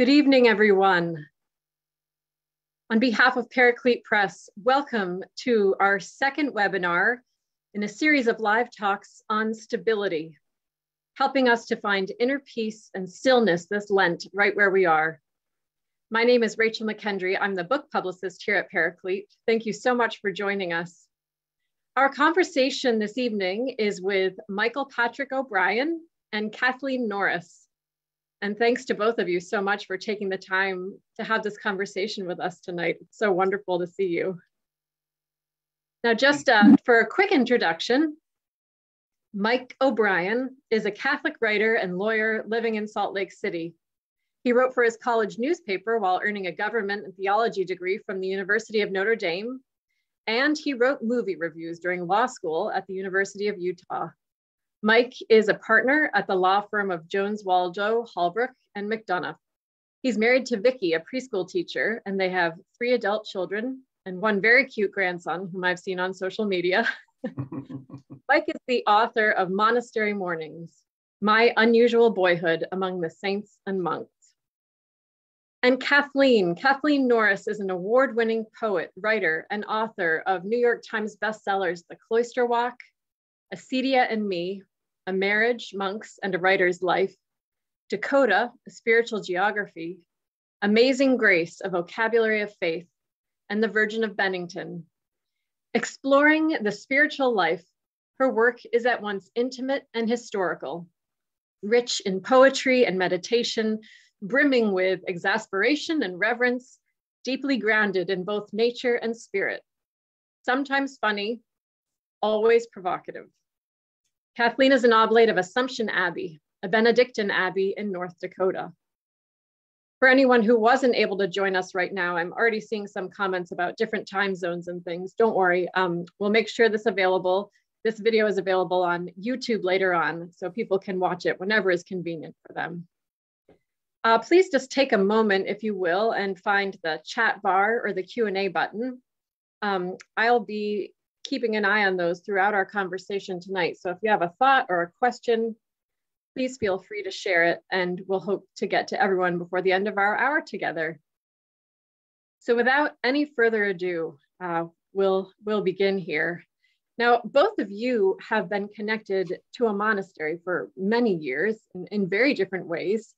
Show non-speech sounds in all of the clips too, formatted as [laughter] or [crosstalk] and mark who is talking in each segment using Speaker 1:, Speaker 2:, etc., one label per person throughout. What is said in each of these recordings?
Speaker 1: Good evening, everyone. On behalf of Paraclete Press, welcome to our second webinar in a series of live talks on stability, helping us to find inner peace and stillness this Lent right where we are. My name is Rachel McKendry. I'm the book publicist here at Paraclete. Thank you so much for joining us. Our conversation this evening is with Michael Patrick O'Brien and Kathleen Norris. And thanks to both of you so much for taking the time to have this conversation with us tonight. It's so wonderful to see you. Now, just uh, for a quick introduction, Mike O'Brien is a Catholic writer and lawyer living in Salt Lake City. He wrote for his college newspaper while earning a government and theology degree from the University of Notre Dame. And he wrote movie reviews during law school at the University of Utah. Mike is a partner at the law firm of Jones Waldo, Holbrook, and McDonough. He's married to Vicki, a preschool teacher, and they have three adult children and one very cute grandson whom I've seen on social media. [laughs] [laughs] Mike is the author of Monastery Mornings, My Unusual Boyhood Among the Saints and Monks. And Kathleen, Kathleen Norris is an award-winning poet, writer, and author of New York Times bestsellers, The Cloister Walk, Acedia and Me, a marriage, monks, and a writer's life, Dakota, a spiritual geography, Amazing Grace, a vocabulary of faith, and The Virgin of Bennington. Exploring the spiritual life, her work is at once intimate and historical, rich in poetry and meditation, brimming with exasperation and reverence, deeply grounded in both nature and spirit, sometimes funny, always provocative. Kathleen is an oblate of Assumption Abbey, a Benedictine abbey in North Dakota. For anyone who wasn't able to join us right now, I'm already seeing some comments about different time zones and things. Don't worry, um, we'll make sure this available. This video is available on YouTube later on, so people can watch it whenever is convenient for them. Uh, please just take a moment, if you will, and find the chat bar or the Q&A button. Um, I'll be keeping an eye on those throughout our conversation tonight. So if you have a thought or a question, please feel free to share it and we'll hope to get to everyone before the end of our hour together. So without any further ado, uh, we'll, we'll begin here. Now, both of you have been connected to a monastery for many years in, in very different ways.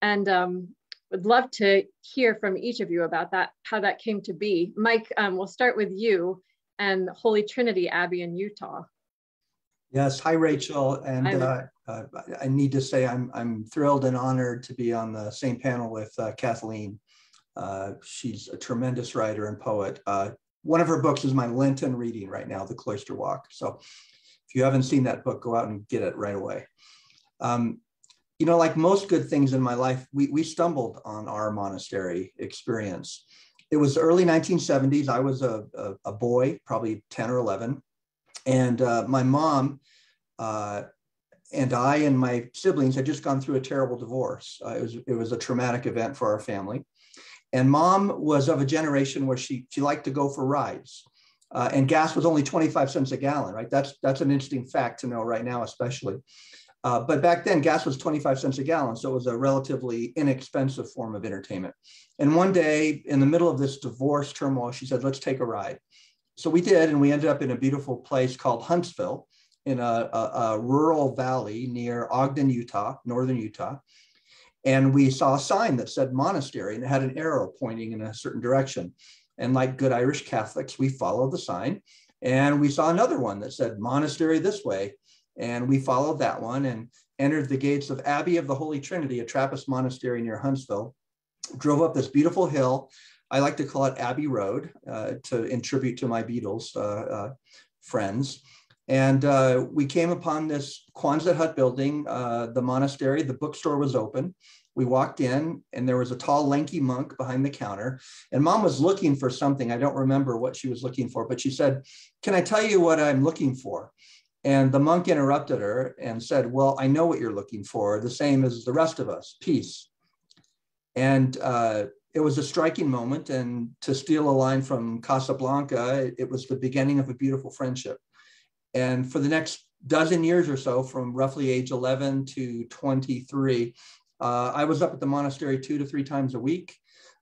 Speaker 1: And um, would love to hear from each of you about that, how that came to be. Mike, um, we'll start with you and Holy Trinity Abbey in Utah.
Speaker 2: Yes, hi Rachel, and. Uh, uh, I need to say I'm I'm thrilled and honored to be on the same panel with uh, Kathleen. Uh, she's a tremendous writer and poet. Uh, one of her books is my Lenten reading right now, The Cloister Walk. So if you haven't seen that book, go out and get it right away. Um, you know, like most good things in my life, we, we stumbled on our monastery experience it was early 1970s. I was a, a, a boy, probably 10 or 11. And uh, my mom uh, and I and my siblings had just gone through a terrible divorce. Uh, it, was, it was a traumatic event for our family. And mom was of a generation where she, she liked to go for rides. Uh, and gas was only 25 cents a gallon, right? That's, that's an interesting fact to know right now, especially. Uh, but back then, gas was 25 cents a gallon, so it was a relatively inexpensive form of entertainment. And one day, in the middle of this divorce turmoil, she said, let's take a ride. So we did, and we ended up in a beautiful place called Huntsville in a, a, a rural valley near Ogden, Utah, northern Utah. And we saw a sign that said monastery, and it had an arrow pointing in a certain direction. And like good Irish Catholics, we followed the sign. And we saw another one that said monastery this way. And we followed that one and entered the gates of Abbey of the Holy Trinity, a Trappist monastery near Huntsville. Drove up this beautiful hill. I like to call it Abbey Road uh, to in tribute to my Beatles uh, uh, friends. And uh, we came upon this Quonset hut building, uh, the monastery. The bookstore was open. We walked in, and there was a tall, lanky monk behind the counter. And mom was looking for something. I don't remember what she was looking for, but she said, Can I tell you what I'm looking for? And the monk interrupted her and said, Well, I know what you're looking for, the same as the rest of us peace. And uh, it was a striking moment. And to steal a line from Casablanca, it, it was the beginning of a beautiful friendship. And for the next dozen years or so, from roughly age 11 to 23, Uh, I was up at the monastery two to three times a week.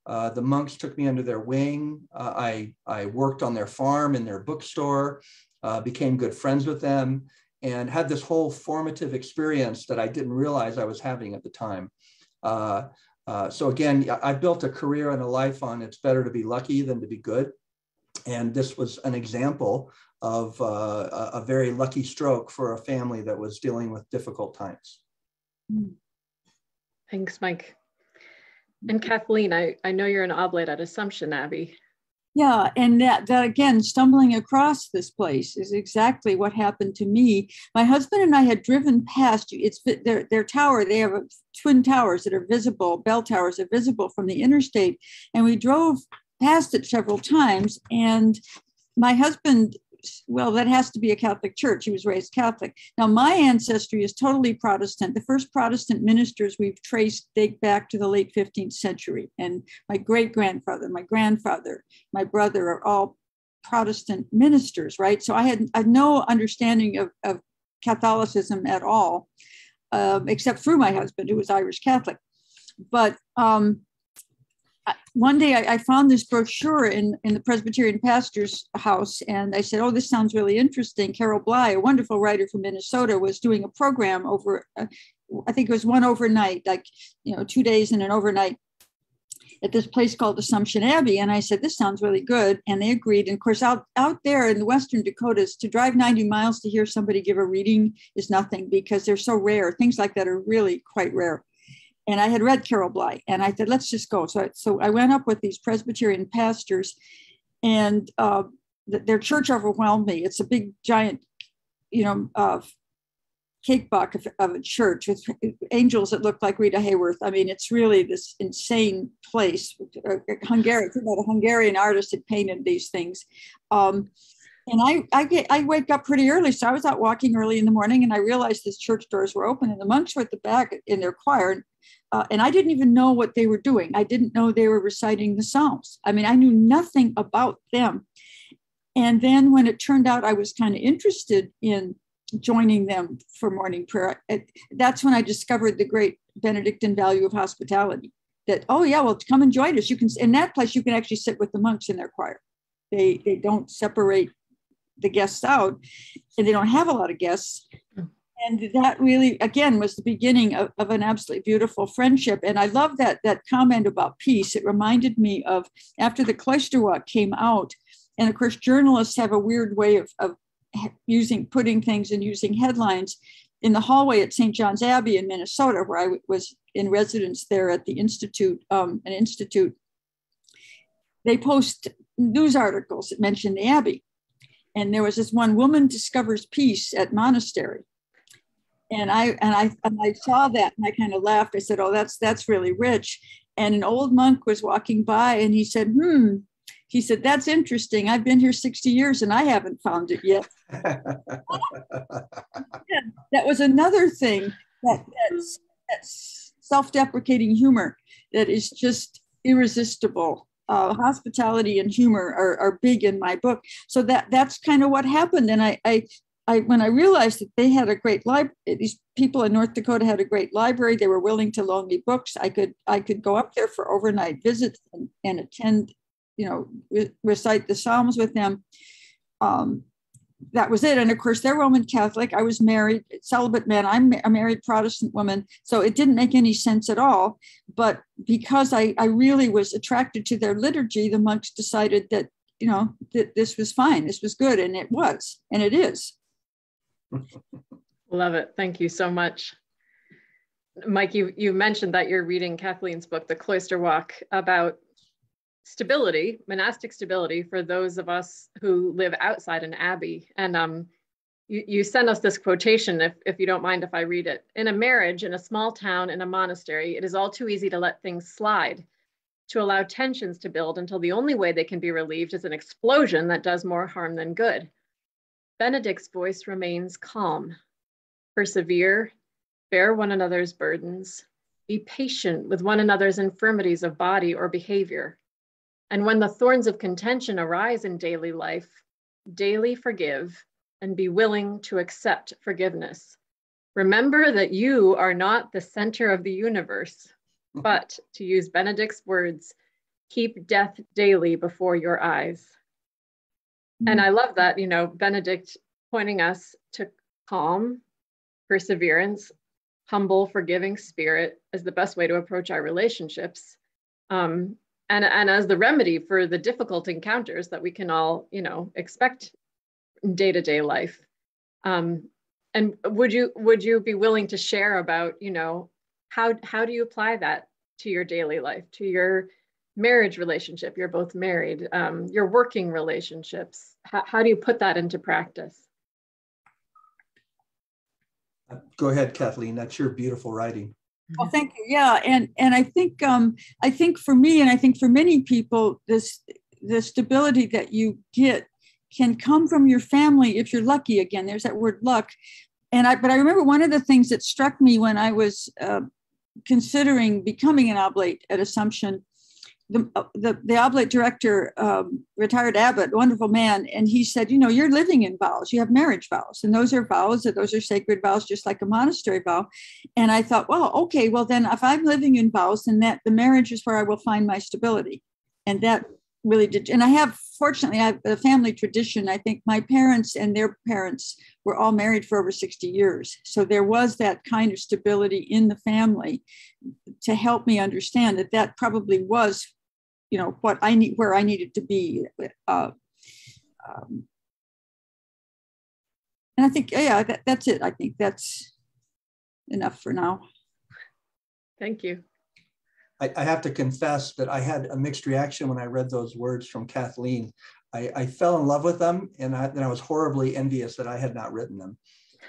Speaker 2: Uh, the monks took me under their wing. Uh, I, I worked on their farm in their bookstore, uh, became good friends with them, and had this whole formative experience that I didn't realize I was having at the time. Uh, uh, so again, I built a career and a life on it's better to be lucky than to be good. And this was an example of uh, a very lucky stroke for a family that was dealing with difficult times.
Speaker 1: Thanks, Mike. And Kathleen, I, I know you're an oblate at Assumption Abbey.
Speaker 3: Yeah, and that, that again, stumbling across this place is exactly what happened to me. My husband and I had driven past it's their their tower. They have twin towers that are visible, bell towers are visible from the interstate, and we drove past it several times. And my husband well, that has to be a Catholic church. He was raised Catholic. Now, my ancestry is totally Protestant. The first Protestant ministers we've traced date back to the late 15th century. And my great grandfather, my grandfather, my brother are all Protestant ministers, right? So I had, I had no understanding of, of Catholicism at all, um, except through my husband, who was Irish Catholic. But um, one day I, I, found this brochure in, in the Presbyterian pastor's house, and I said, Oh, this sounds really interesting. Carol Bly, a wonderful writer from Minnesota, was doing a program over, uh, I think it was one overnight, like, you know, two days and an overnight at this place called Assumption Abbey. And I said, This sounds really good. And they agreed. And of course, out, out there in the Western Dakotas, to drive 90 miles to hear somebody give a reading is nothing because they're so rare. Things like that are really quite rare and I had read Carol Bly, and I said, let's just go. So, I, so I went up with these Presbyterian pastors, and uh, their church overwhelmed me. It's a big, giant, you know, uh, cake box of, of, a church with angels that look like Rita Hayworth. I mean, it's really this insane place. Uh, Hungary, a Hungarian artist had painted these things. Um, and I, I get I wake up pretty early. So I was out walking early in the morning and I realized this church doors were open and the monks were at the back in their choir. Uh, and I didn't even know what they were doing. I didn't know they were reciting the Psalms. I mean, I knew nothing about them. And then when it turned out I was kind of interested in joining them for morning prayer, that's when I discovered the great Benedictine value of hospitality. That, oh, yeah, well, come and join us. You can, in that place, you can actually sit with the monks in their choir. They, they don't separate the guests out and they don't have a lot of guests and that really again was the beginning of, of, an absolutely beautiful friendship. And i love that that comment about peace. It reminded me of after the Cloister Walk came out. And of course journalists have a weird way of, of using putting things and using headlines. In the hallway at st john's abbey in minnesota where I was in residence there at the institute um, an institute they post news articles that mention the abbey. And there was this one woman discovers peace at monastery and I and I and I saw that and I kind of laughed. I said, "Oh, that's that's really rich." And an old monk was walking by and he said, "Hmm." He said, "That's interesting. I've been here 60 years and I haven't found it yet." [laughs] yeah, that was another thing that that's, that's self-deprecating humor that is just irresistible. Uh, hospitality and humor are, are big in my book. So that that's kind of what happened. And I, I I, when I realized that they had a great library, these people in North Dakota had a great library. They were willing to loan me books. I could I could go up there for overnight visits and, and attend, you know, re- recite the Psalms with them. Um, that was it. And of course, they're Roman Catholic. I was married, celibate man. I'm a married Protestant woman. So it didn't make any sense at all. But because I, I really was attracted to their liturgy, the monks decided that, you know, that this was fine. This was good. And it was, and it is.
Speaker 1: Love it. Thank you so much. Mike, you, you mentioned that you're reading Kathleen's book, The Cloister Walk, about stability, monastic stability for those of us who live outside an abbey. And um, you, you sent us this quotation, if, if you don't mind if I read it. In a marriage, in a small town, in a monastery, it is all too easy to let things slide, to allow tensions to build until the only way they can be relieved is an explosion that does more harm than good. Benedict's voice remains calm. Persevere, bear one another's burdens, be patient with one another's infirmities of body or behavior. And when the thorns of contention arise in daily life, daily forgive and be willing to accept forgiveness. Remember that you are not the center of the universe, mm-hmm. but to use Benedict's words, keep death daily before your eyes. And mm. I love that, you know, Benedict pointing us to calm, perseverance, humble, forgiving spirit as the best way to approach our relationships. Um, and, and as the remedy for the difficult encounters that we can all, you know, expect in day-to-day life. Um, and would you would you be willing to share about, you know, how how do you apply that to your daily life, to your marriage relationship? You're both married, um, your working relationships. How, how do you put that into practice?
Speaker 2: Go ahead, Kathleen. That's your beautiful writing.
Speaker 3: Well, thank you. Yeah, and and I think um, I think for me, and I think for many people, this the stability that you get can come from your family if you're lucky. Again, there's that word luck. And I, but I remember one of the things that struck me when I was uh, considering becoming an oblate at Assumption the, uh, the, the oblate director, um, retired abbot, wonderful man, and he said, you know, you're living in vows. You have marriage vows, and those are vows. That those are sacred vows, just like a monastery vow. And I thought, well, okay, well then, if I'm living in vows, then that the marriage is where I will find my stability, and that really did. And I have, fortunately, I have a family tradition. I think my parents and their parents were all married for over 60 years, so there was that kind of stability in the family to help me understand that that probably was you know what I need where I needed to be. Uh, um, and I think yeah, that, that's it. I think that's enough for now.
Speaker 1: Thank you.
Speaker 2: I, I, have to confess that I had a mixed reaction when I read those words from Kathleen. I, I fell in love with them, and I, then I was horribly envious that I had not written them.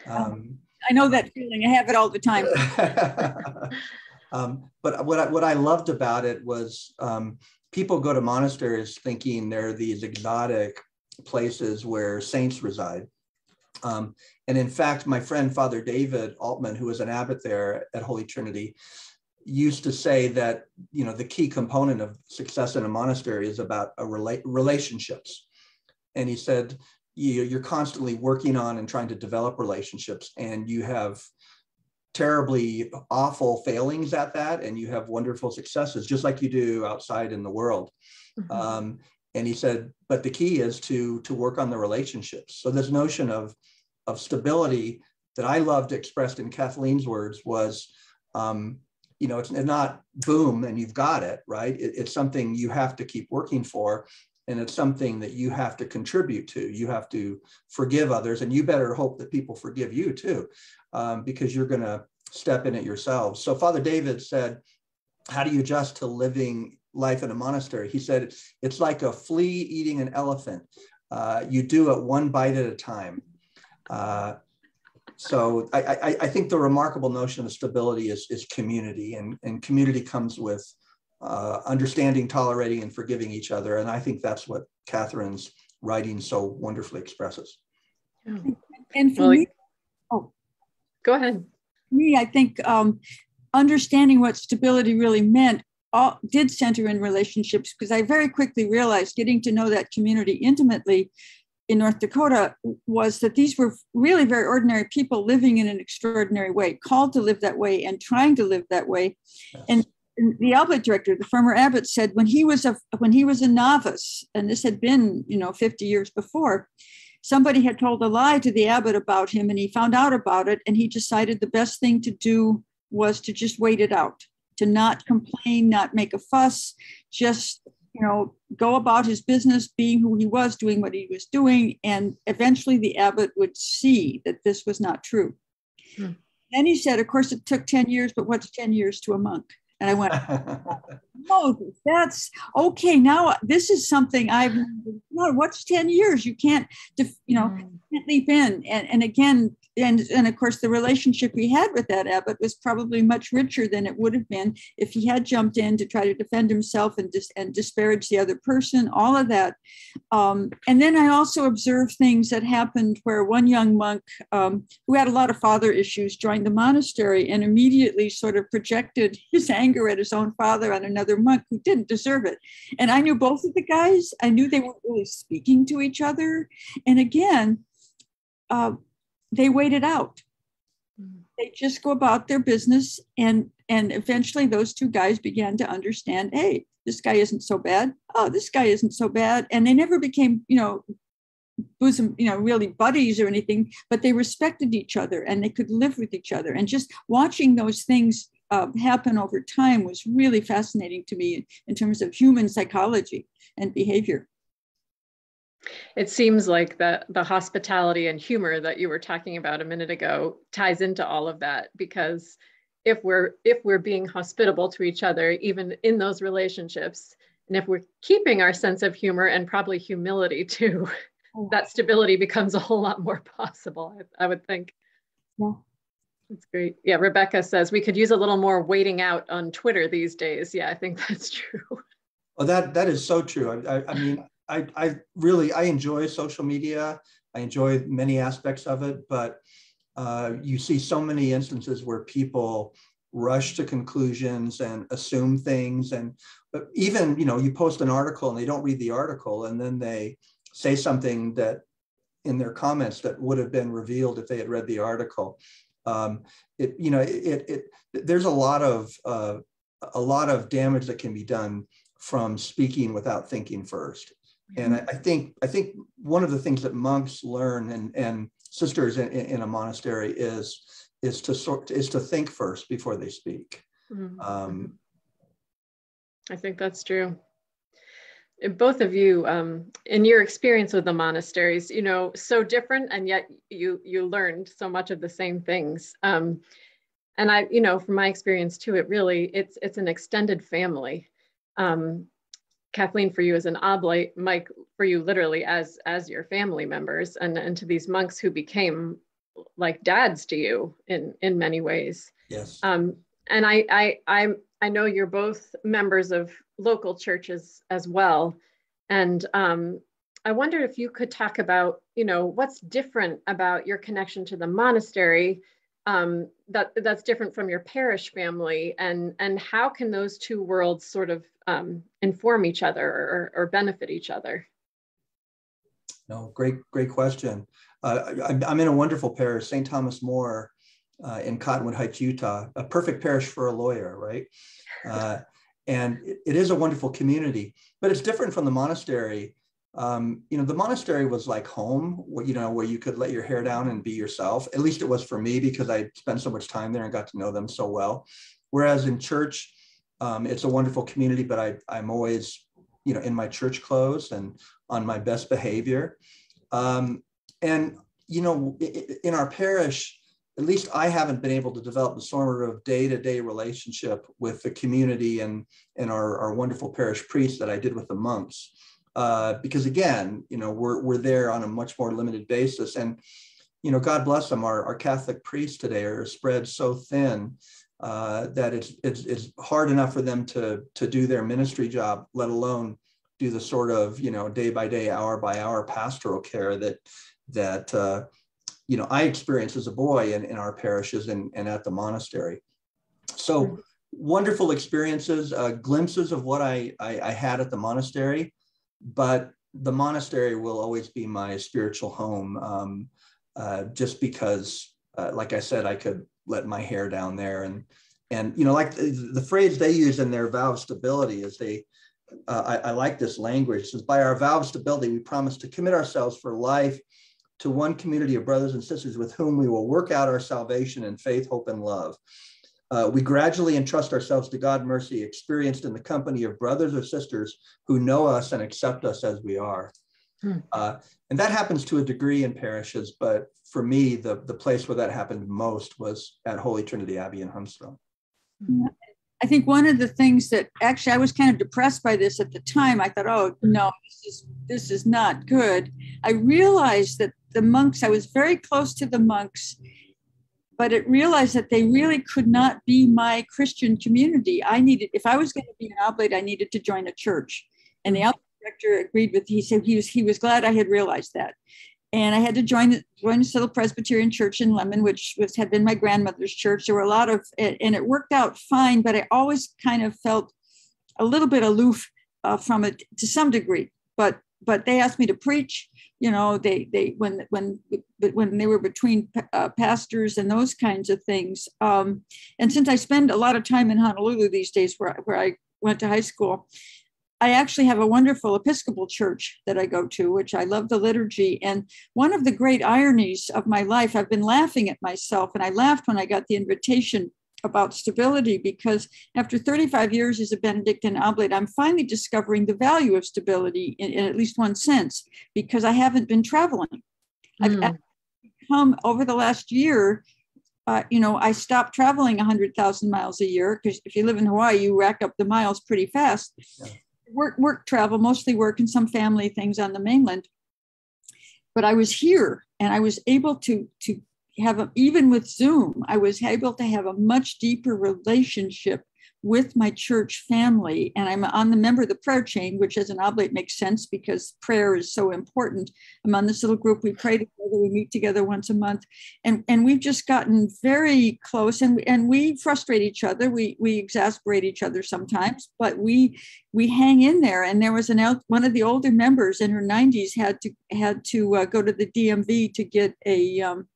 Speaker 3: Um, I know that feeling. I have it all the time. [laughs]
Speaker 2: um, but what I, what I loved about it was um, people go to monasteries thinking they're these exotic places where saints reside. Um, and in fact, my friend Father David Altman, who was an abbot there at Holy Trinity, used to say that you know the key component of success in a monastery is about a rela- relationships. And he said you, you're constantly working on and trying to develop relationships, and you have terribly awful failings at that and you have wonderful successes just like you do outside in the world. Mm-hmm. um, and he said but the key is to to work on the relationships. So this notion of of stability that i loved expressed in kathleen's words was um, you know it's not boom and you've got it right? It, it's something you have to keep working for and it's something that you have to contribute to you have to forgive others and you better hope that people forgive you too um, because you're going to step in it yourselves. So Father David said, how do you adjust to living life in a monastery? He said, it's like a flea eating an elephant. Uh, you do it one bite at a time. Uh, so I, I, I, think the remarkable notion of stability is, is community and, and community comes with uh, understanding, tolerating, and forgiving each other. And I think that's what Catherine's writing so wonderfully expresses.
Speaker 3: And for well, me, oh,
Speaker 1: Go ahead.
Speaker 3: Me, I think um, understanding what stability really meant all, did center in relationships because I very quickly realized getting to know that community intimately in North Dakota was that these were really very ordinary people living in an extraordinary way, called to live that way and trying to live that way. Yes. And the oblate director, the former abbot, said when he was a when he was a novice, and this had been you know 50 years before, somebody had told a lie to the abbot about him and he found out about it and he decided the best thing to do was to just wait it out to not complain not make a fuss just you know go about his business being who he was doing what he was doing and eventually the abbot would see that this was not true hmm. then he said of course it took 10 years but what's 10 years to a monk and I went, [laughs] oh, that's okay. Now this is something I've, no, what's 10 years? You can't, you know, mm. can't leap in. And, and again, and and of course the relationship he had with that abbot was probably much richer than it would have been if he had jumped in to try to defend himself and dis- and disparage the other person all of that. Um, and then i also observed things that happened where one young monk um, who had a lot of father issues joined the monastery and immediately sort of projected his anger at his own father on another monk who didn't deserve it. And i knew both of the guys. I knew they weren't really speaking to each other. And again uh, they waited out. mm-hmm. they just go about their business and and eventually those two guys began to understand hey this guy isn't so bad oh this guy isn't so bad and they never became you know bosom you know really buddies or anything but they respected each other and they could live with each other and just watching those things uh, happen over time was really fascinating to me in terms of human psychology and behavior
Speaker 1: it seems like the the hospitality and humor that you were talking about a minute ago ties into all of that because if we're if we're being hospitable to each other even in those relationships and if we're keeping our sense of humor and probably humility [laughs] too oh. that stability becomes a whole lot more [laughs] possible i, I would think. Yeah. That's great. Yeah rebecca says we could use a little more waiting out on twitter these days. Yeah i think [laughs] that's true.
Speaker 2: Well that that is so true. I, I, I mean I, I really I enjoy social media. I enjoy many aspects of it, but uh, you see so many instances where people rush to conclusions and assume things and but even you know you post an article and they don't read the article and then they say something that in their comments that would have been revealed if they had read the article um, it you know it, it, it there's a lot of uh, a lot of damage that can be done from speaking without thinking first and I, I, think I think one of the things that monks learn and, and sisters in, in a monastery is is to sort is to think first before they speak. Mm-hmm. Um,
Speaker 1: I think that's true. Both of you, um, in your experience with the monasteries, you know, so different, and yet you you learned so much of the same things. Um, and I, you know, from my experience too, it really it's it's an extended family. Um, Kathleen for you as an oblate, Mike for you literally as as your family members, and and to these monks who became like dads to you in in many ways.
Speaker 2: Yes.
Speaker 1: Um, and I I I I know you're both members of local churches as well, and um, I wonder if you could talk about you know what's different about your connection to the monastery um, that that's different from your parish family and and how can those two worlds sort of um, inform each other or, or benefit each other?
Speaker 2: No great great question. Uh, I, am in a wonderful parish st thomas more uh, in cottonwood heights utah a perfect parish for a lawyer right? Uh, and it, it is a wonderful community but it's different from the monastery um, you know, the monastery was like home, you know, where you could let your hair down and be yourself. At least it was for me because I spent so much time there and got to know them so well. Whereas in church, um, it's a wonderful community, but I, I'm always, you know, in my church clothes and on my best behavior. Um, and, you know, in our parish, at least I haven't been able to develop the sort of day-to-day relationship with the community and, and our, our wonderful parish priests that I did with the monks uh, because again, you know, we're, we're there on a much more limited basis. And, you know, God bless them, our, our Catholic priests today are spread so thin uh, that it's, it's, it's hard enough for them to, to do their ministry job, let alone do the sort of, you know, day by day, hour by hour pastoral care that, that, uh, you know, I experienced as a boy in, in our parishes and, and at the monastery. So mm-hmm. wonderful experiences, uh, glimpses of what I, I, I had at the monastery but the monastery will always be my spiritual home um, uh, just because uh, like i said i could let my hair down there and and you know like the, the phrase they use in their vow of stability is they uh, I, I, like this language. Says by our vow of stability we promise to commit ourselves for life to one community of brothers and sisters with whom we will work out our salvation in faith hope and love uh, we gradually entrust ourselves to God mercy, experienced in the company of brothers or sisters who know us and accept us as we are. Hmm. Uh, and that happens to a degree in parishes, but for me, the, the place where that happened most was at Holy Trinity Abbey in Huntsville.
Speaker 3: I think one of the things that actually I was kind of depressed by this at the time. I thought, oh no, this is this is not good. I realized that the monks, I was very close to the monks but it realized that they really could not be my Christian community. I needed, if I was going to be an oblate, I needed to join a church. And the oblate director agreed with, he said he was, he was glad I had realized that. And I had to join the, join the Little Presbyterian Church in Lemmon, which was, had been my grandmother's church. There were a lot of, and it worked out fine, but I always kind of felt a little bit aloof uh, from it to some degree. But but they asked me to preach. You know, they they when when when they were between uh, pastors and those kinds of things. Um, and since I spend a lot of time in Honolulu these days, where where I went to high school, I actually have a wonderful Episcopal church that I go to, which I love the liturgy. And one of the great ironies of my life, I've been laughing at myself, and I laughed when I got the invitation about stability because after 35 years as a Benedictine oblate, I'm finally discovering the value of stability in, in at least one sense because I haven't been traveling. Mm. I've come over the last year. Uh, you know, I stopped traveling 100,000 miles a year because if you live in Hawaii, you rack up the miles pretty fast. Yeah. Work, work travel, mostly work and some family things on the mainland. But I was here and I was able to to have a, even with Zoom, I was able to have a much deeper relationship with my church family. And I'm on the member of the prayer chain, which as an oblate makes sense because prayer is so important. I'm on this little group. We pray together. We meet together once a month. And, and we've just gotten very close and, and we frustrate each other. We, we exasperate each other sometimes, but we, we hang in there. And there was an out, one of the older members in her 90s had to, had to uh, go to the DMV to get a, um,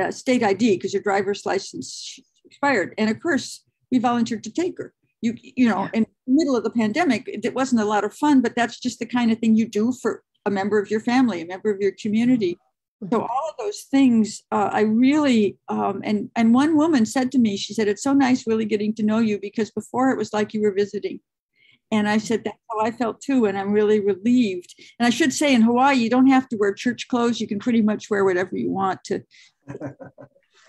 Speaker 3: uh, state ID because your driver's license expired. And of course, we volunteered to take her. You, you know, in the middle of the pandemic, it wasn't a lot of fun, but that's just the kind of thing you do for a member of your family, a member of your community. So mm-hmm. all of those things, uh, I really um, and and one woman said to me, she said, "It's so nice really getting to know you because before it was like you were visiting." And I said, that's how I felt too. And I'm really relieved. And I should say in Hawaii, you don't have to wear church clothes. You can pretty much wear whatever you want to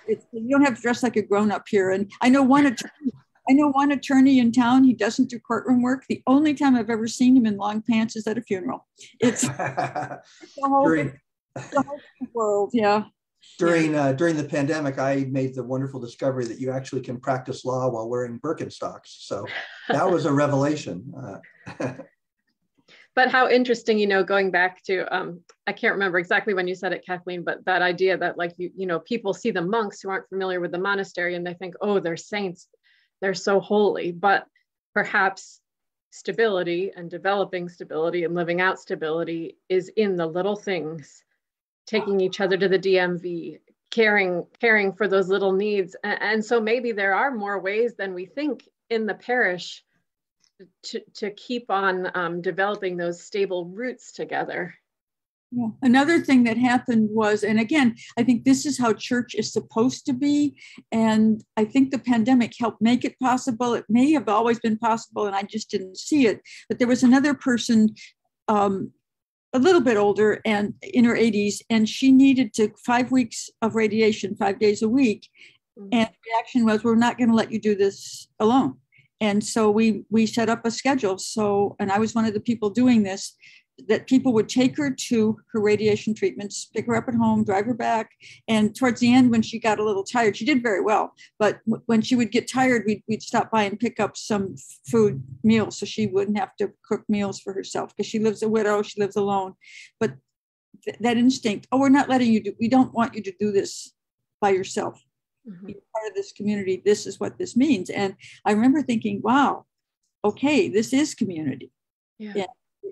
Speaker 3: it's, you don't have to dress like a grown up here. And I know one attorney, I know one attorney in town. He doesn't do courtroom work. The only time I've ever seen him in long pants is at a funeral. It's, [laughs] the whole, during, the whole world. Yeah.
Speaker 2: During uh, during the pandemic, I made the wonderful discovery that you actually can practice law while wearing Birkenstocks. So that was a revelation. Uh, [laughs]
Speaker 1: but how interesting you know going back to um, i can't remember exactly when you said it kathleen but that idea that like you you know people see the monks who aren't familiar with the monastery and they think oh they're saints. They're so holy. But perhaps stability and developing stability and living out stability is in the little things taking each other to the dmv caring caring for those little needs. And, and so maybe there are more ways than we think in the parish to, to keep on um, developing those stable roots together.
Speaker 3: Yeah. Another thing that happened was, and again, I think this is how church is supposed to be. And I think the pandemic helped make it possible. It may have always been possible, and I just didn't see it. But there was another person, um, a little bit older and in her 80s, and she needed to five weeks of radiation, five days a week. Mm-hmm. And the reaction was, We're not going to let you do this alone and so we we set up a schedule. So and i was one of the people doing this that people would take her to her radiation treatments pick her up at home drive her back. And towards the end when she got a little tired she did very well but when she would get tired we'd, we'd stop by and pick up some food meals so she wouldn't have to cook meals for herself because she lives a widow she lives alone. But th- that instinct oh we're not letting you do we don't want you to do this by yourself mm-hmm. part of this community. This is what this means. And I remember thinking, wow, okay, this is community. Yeah. yeah.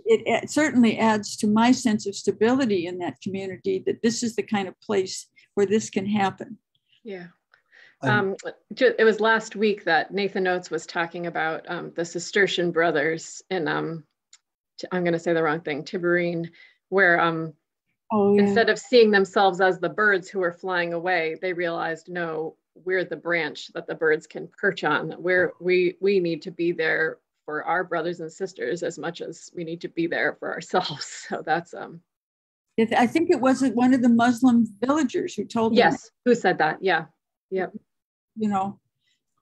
Speaker 3: It, it, certainly adds to my sense of stability in that community that this is the kind of place where this can happen.
Speaker 1: Yeah. Um, it was last week that Nathan Oates was talking about um, the Cistercian brothers in, um, I'm going to say the wrong thing, Tibhirine, where um, Oh, yeah. Instead of seeing themselves as the birds who are flying away, they realized, no, we're the branch that the birds can perch on. We're, we, we need to be there for our brothers and sisters as much as we need to be there for ourselves. [laughs] So that's um.
Speaker 3: I think it was one of the Muslim villagers who told
Speaker 1: yes, who said that? Yeah, yep.
Speaker 3: You know,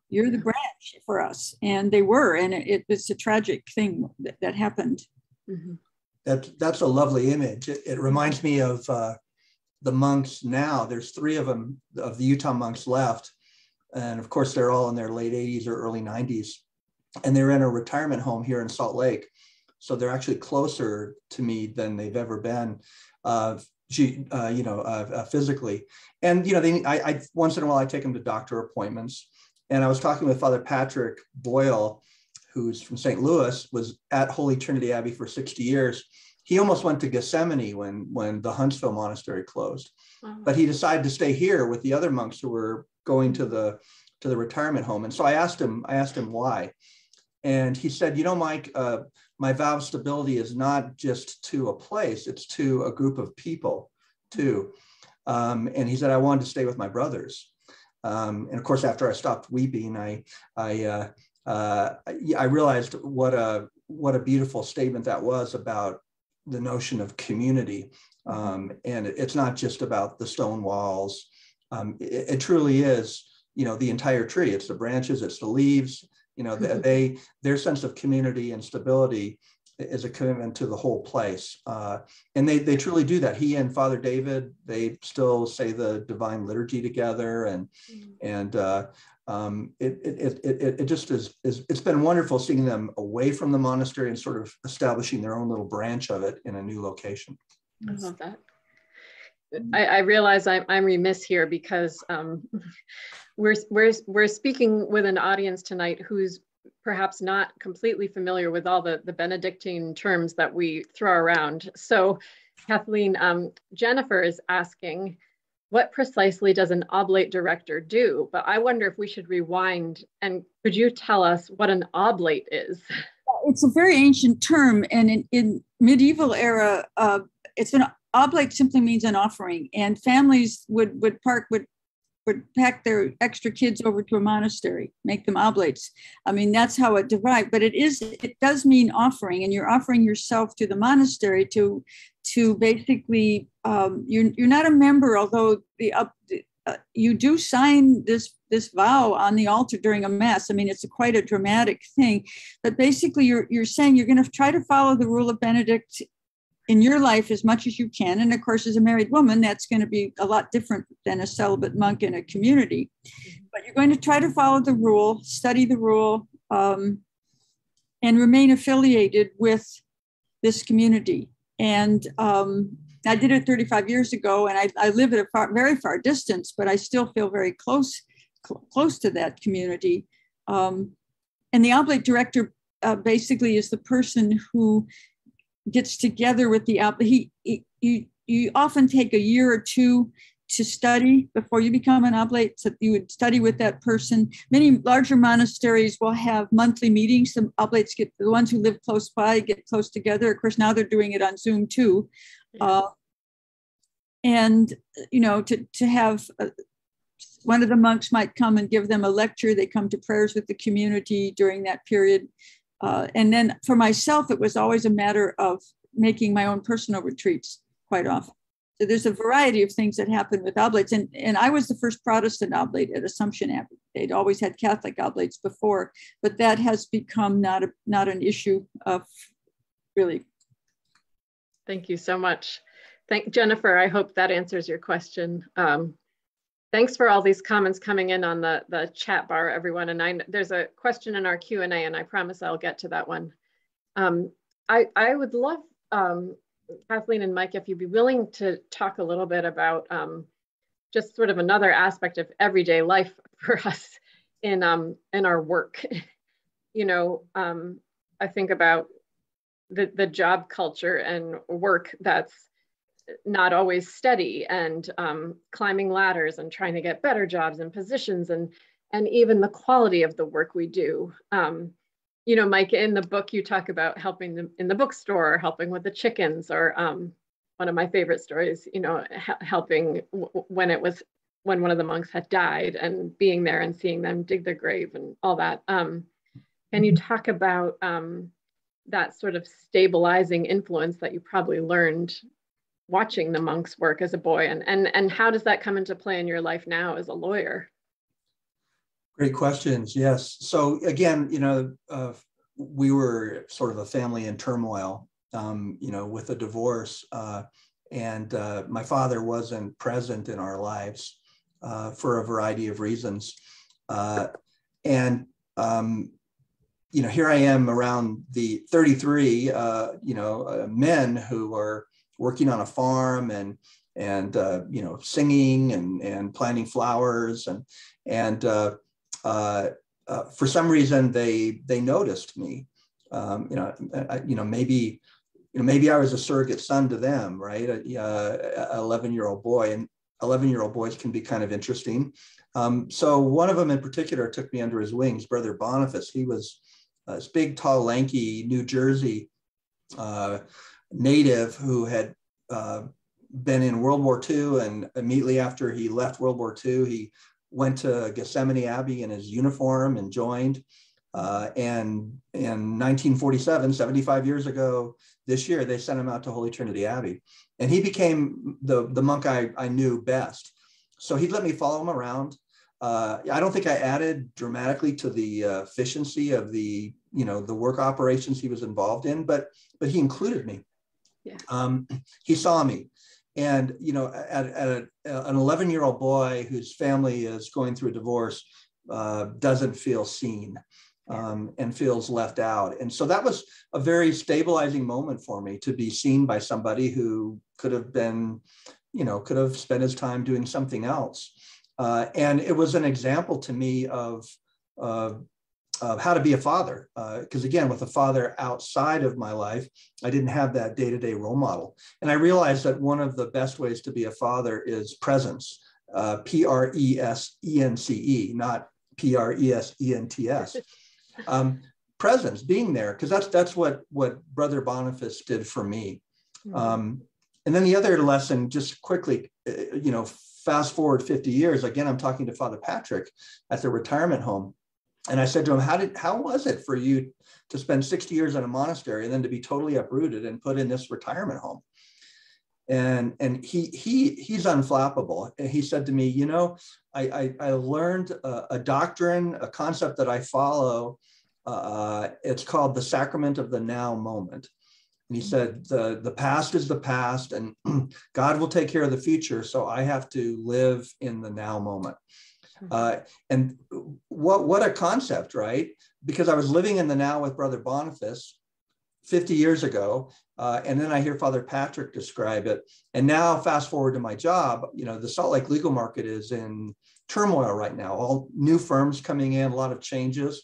Speaker 3: you're the branch for us, and they were, and it, it was a tragic thing that, that happened. Mm-hmm
Speaker 2: that that's a lovely image. It, it reminds me of uh, the monks now. There's three of them of the Utah monks left, and of course they're all in their late 80s or early 90s, and they're in a retirement home here in Salt Lake. So they're actually closer to me than they've ever been, uh, uh, you know, uh, uh, physically. And you know, they, I, I once in a while I take them to doctor appointments. And I was talking with Father Patrick Boyle, who's from St. Louis, was at Holy Trinity Abbey for 60 years. he almost went to Gethsemani when when the Huntsville monastery closed,
Speaker 1: Oh.
Speaker 2: but he decided to stay here with the other monks who were going to the to the retirement home. And so I asked him, I asked him why, and he said, you know, Mike, uh, my vow of stability is not just to a place; it's to a group of people too. Um, and he said, I wanted to stay with my brothers. Um, and of course, after I stopped weeping, I I uh, uh, I realized what a what a beautiful statement that was about the notion of community. Um, and it's not just about the stone walls. Um, it, it, truly is, you know, the entire tree. It's the branches, it's the leaves. You know, they, they their sense of community and stability is a commitment to the whole place. Uh, and they, they truly do that. He and Father David, they still say the divine liturgy together. And, mm-hmm. and uh, um, it, it, it, it, just is, is, it's been wonderful seeing them away from the monastery and sort of establishing their own little branch of it in a new location.
Speaker 1: I love that. I, I realize I'm, I'm remiss here because um, [laughs] we're, we're, we're speaking with an audience tonight who's perhaps not completely familiar with all the, the Benedictine terms that we throw around. So Kathleen, um, Jennifer is asking, what precisely does an oblate director do? But I wonder if we should rewind and could you tell us what an oblate is?
Speaker 3: It's a very ancient term, and in, in medieval era, uh, it's an oblate simply means an offering, and families would would park would would pack their extra kids over to a monastery, make them oblates. I mean, that's how it derived. But it is, it does mean offering, and you're offering yourself to the monastery to, to basically, um, you're you're not a member, although the up. Uh, you do sign this this vow on the altar during a mass. I mean, it's a, quite a dramatic thing, but basically, you're you're saying you're going to try to follow the rule of Benedict in your life as much as you can. And of course, as a married woman, that's going to be a lot different than a celibate monk in a community. But you're going to try to follow the rule, study the rule, um, and remain affiliated with this community. And um, I did it 35 years ago, and I, I live at a far, very far distance, but I still feel very close cl- close to that community. Um, and the oblate director uh, basically is the person who gets together with the app. He, he you you often take a year or two to study before you become an oblate. So you would study with that person. Many larger monasteries will have monthly meetings. Some oblates get the ones who live close by get close together. Of course, now they're doing it on Zoom too. Uh, and you know, to to have uh, one of the monks might come and give them a lecture. They come to prayers with the community during that period. Uh, and then for myself, it was always a matter of making my own personal retreats quite often. So there's a variety of things that happen with oblates. And, and I was the first Protestant oblate at Assumption Abbey. They'd always had Catholic oblates before, but that has become not, a, not an issue of really.
Speaker 1: Thank you so much. Thank Jennifer, I hope that answers your question. Um, Thanks for all these comments coming in on the, the chat bar, everyone. And I, there's a question in our Q&A and I promise I'll get to that one. Um, I, I would love, um, Kathleen and Mike, if you'd be willing to talk a little bit about um, just sort of another aspect of everyday life [laughs] for us in, um, in our work. [laughs] you know, um, I think about the, the job culture and work that's not always steady and um, climbing ladders and trying to get better jobs and positions and and even the quality of the work we do. Um, you know, Mike, in the book you talk about helping them in the bookstore, or helping with the chickens, or um, one of my favorite stories, you know, helping when it was when one of the monks had died and being there and seeing them dig the grave and all that. Um, and you talk about um, that sort of stabilizing influence that you probably learned watching the monks work as a boy and and and how does that come into play in your life now as a lawyer?
Speaker 2: Great questions yes. So again you know uh, we were sort of a family in turmoil um, you know with a divorce uh, and uh, my father wasn't present in our lives uh, for a variety of reasons uh, and um, you know here i am around the 33 uh, you know men who are working on a farm and and uh, you know singing and and planting flowers and and uh, uh, uh for some reason they they noticed me um, you know I, you know maybe you know, maybe I was a surrogate son to them, right? A 11 year old boy, and 11 year old boys can be kind of interesting. Um, so one of them in particular took me under his wings, Brother Boniface. He was this big, tall, lanky New Jersey uh, native who had uh, been in World War II. And immediately after he left World War II, he went to Gethsemani Abbey in his uniform and joined. Uh, and in 1947, 75 years ago this year, they sent him out to Holy Trinity Abbey. And he became the, the monk I, I knew best. So he'd let me follow him around. Uh, I don't think I added dramatically to the uh, efficiency of the, you know, the work operations he was involved in, but but he included me. Yeah. Um, he saw me, and you know, at, at a, an 11 year old boy whose family is going through a divorce uh, doesn't feel seen um, and feels left out. And so that was a very stabilizing moment for me to be seen by somebody who could have been, you know, could have spent his time doing something else. Uh, and it was an example to me of, uh, of how to be a father. Because uh, again, with a father outside of my life, I didn't have that day to day role model. And I realized that one of the best ways to be a father is presence. Uh, P R E S E N C E, not P R E S E N T S. [laughs] um, presence, being there, because that's that's what what Brother Boniface did for me. Mm-hmm. Um, and then the other lesson, just quickly, uh, you know, fast forward 50 years. Again, I'm talking to Father Patrick at the retirement home, and I said to him, "How did how was it for you to spend 60 years in a monastery and then to be totally uprooted and put in this retirement home?" and and he he he's unflappable. And he said to me, you know, I I, I learned a, a, doctrine, a concept that I follow. Uh, it's called the sacrament of the now moment. And he said the the past is the past, and [clears throat] God will take care of the future. So I have to live in the now moment. Hmm. Uh, and what what a concept, right? Because I was living in the now with Brother Boniface, 50 years ago. Uh, and then I hear Father Patrick describe it. And now, fast forward to my job, you know, the Salt Lake legal market is in turmoil right now. All new firms coming in, a lot of changes.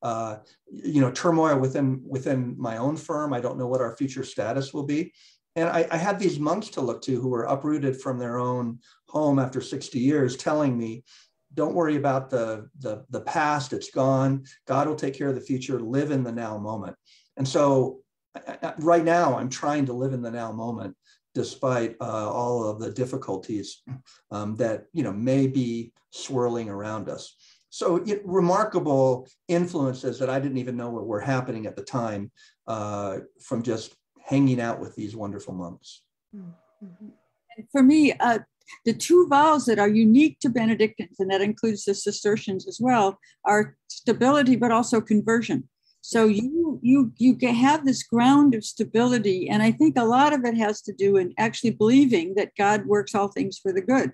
Speaker 2: Uh, you know, turmoil within within my own firm. I don't know what our future status will be. And I, I had these monks to look to who were uprooted from their own home after 60 years, telling me, "Don't worry about the the the past; it's gone. God will take care of the future. Live in the now moment." And so right now, I'm trying to live in the now moment despite uh, all of the difficulties um, that you know may be swirling around us. So it, remarkable influences that I didn't even know what were happening at the time uh, from just hanging out with these wonderful monks.
Speaker 3: Mm-hmm. For me, uh, the two vows that are unique to Benedictines, and that includes the Cistercians as well, are stability but also conversion. So you you you have this ground of stability, and I think a lot of it has to do in actually believing that God works all things for the good,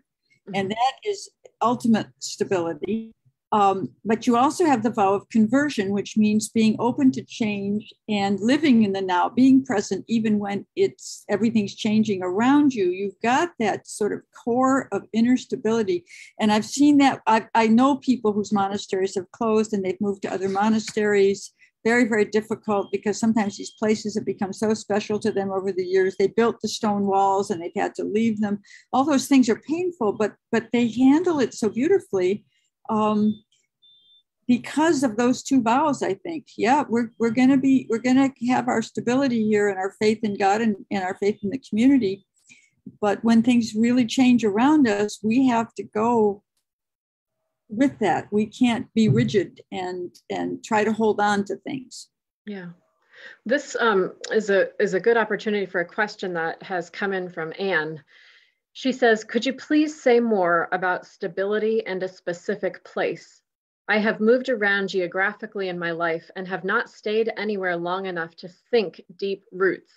Speaker 3: and mm-hmm. that is ultimate stability. Um, but you also have the vow of conversion, which means being open to change and living in the now, being present even when it's everything's changing around you. You've got that sort of core of inner stability, and I've seen that. I, I know people whose monasteries have closed and they've moved to other monasteries very, very difficult because sometimes these places have become so special to them over the years. They built the stone walls and they've had to leave them. All those things are painful, but but they handle it so beautifully um, because of those two vows. I think, yeah, we're we're gonna be we're gonna have our stability here and our faith in God and, and our faith in the community. But when things really change around us, we have to go with that. We can't be rigid and and try to hold on to things.
Speaker 1: Yeah. This um, is a is a good opportunity for a question that has come in from anne she says could you please say more about stability and a specific place i have moved around geographically in my life and have not stayed anywhere long enough to think deep roots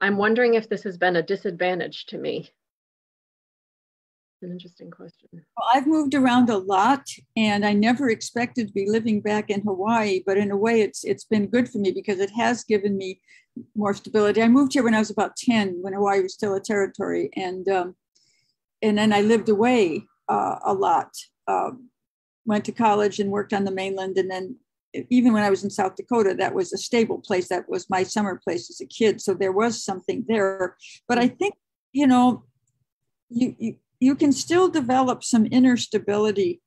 Speaker 1: i'm wondering if this has been a disadvantage to me an interesting question.
Speaker 3: Well, I've moved around a lot and I never expected to be living back in Hawaii, but in a way it's it's been good for me because it has given me more stability. I moved here when I was about 10 when Hawaii was still a territory and um, and then I lived away uh, a lot. Um, went to college and worked on the mainland and then even when I was in South Dakota, that was a stable place. That was my summer place as a kid. So there was something there. But I think, you know, you, you, you can still develop some inner stability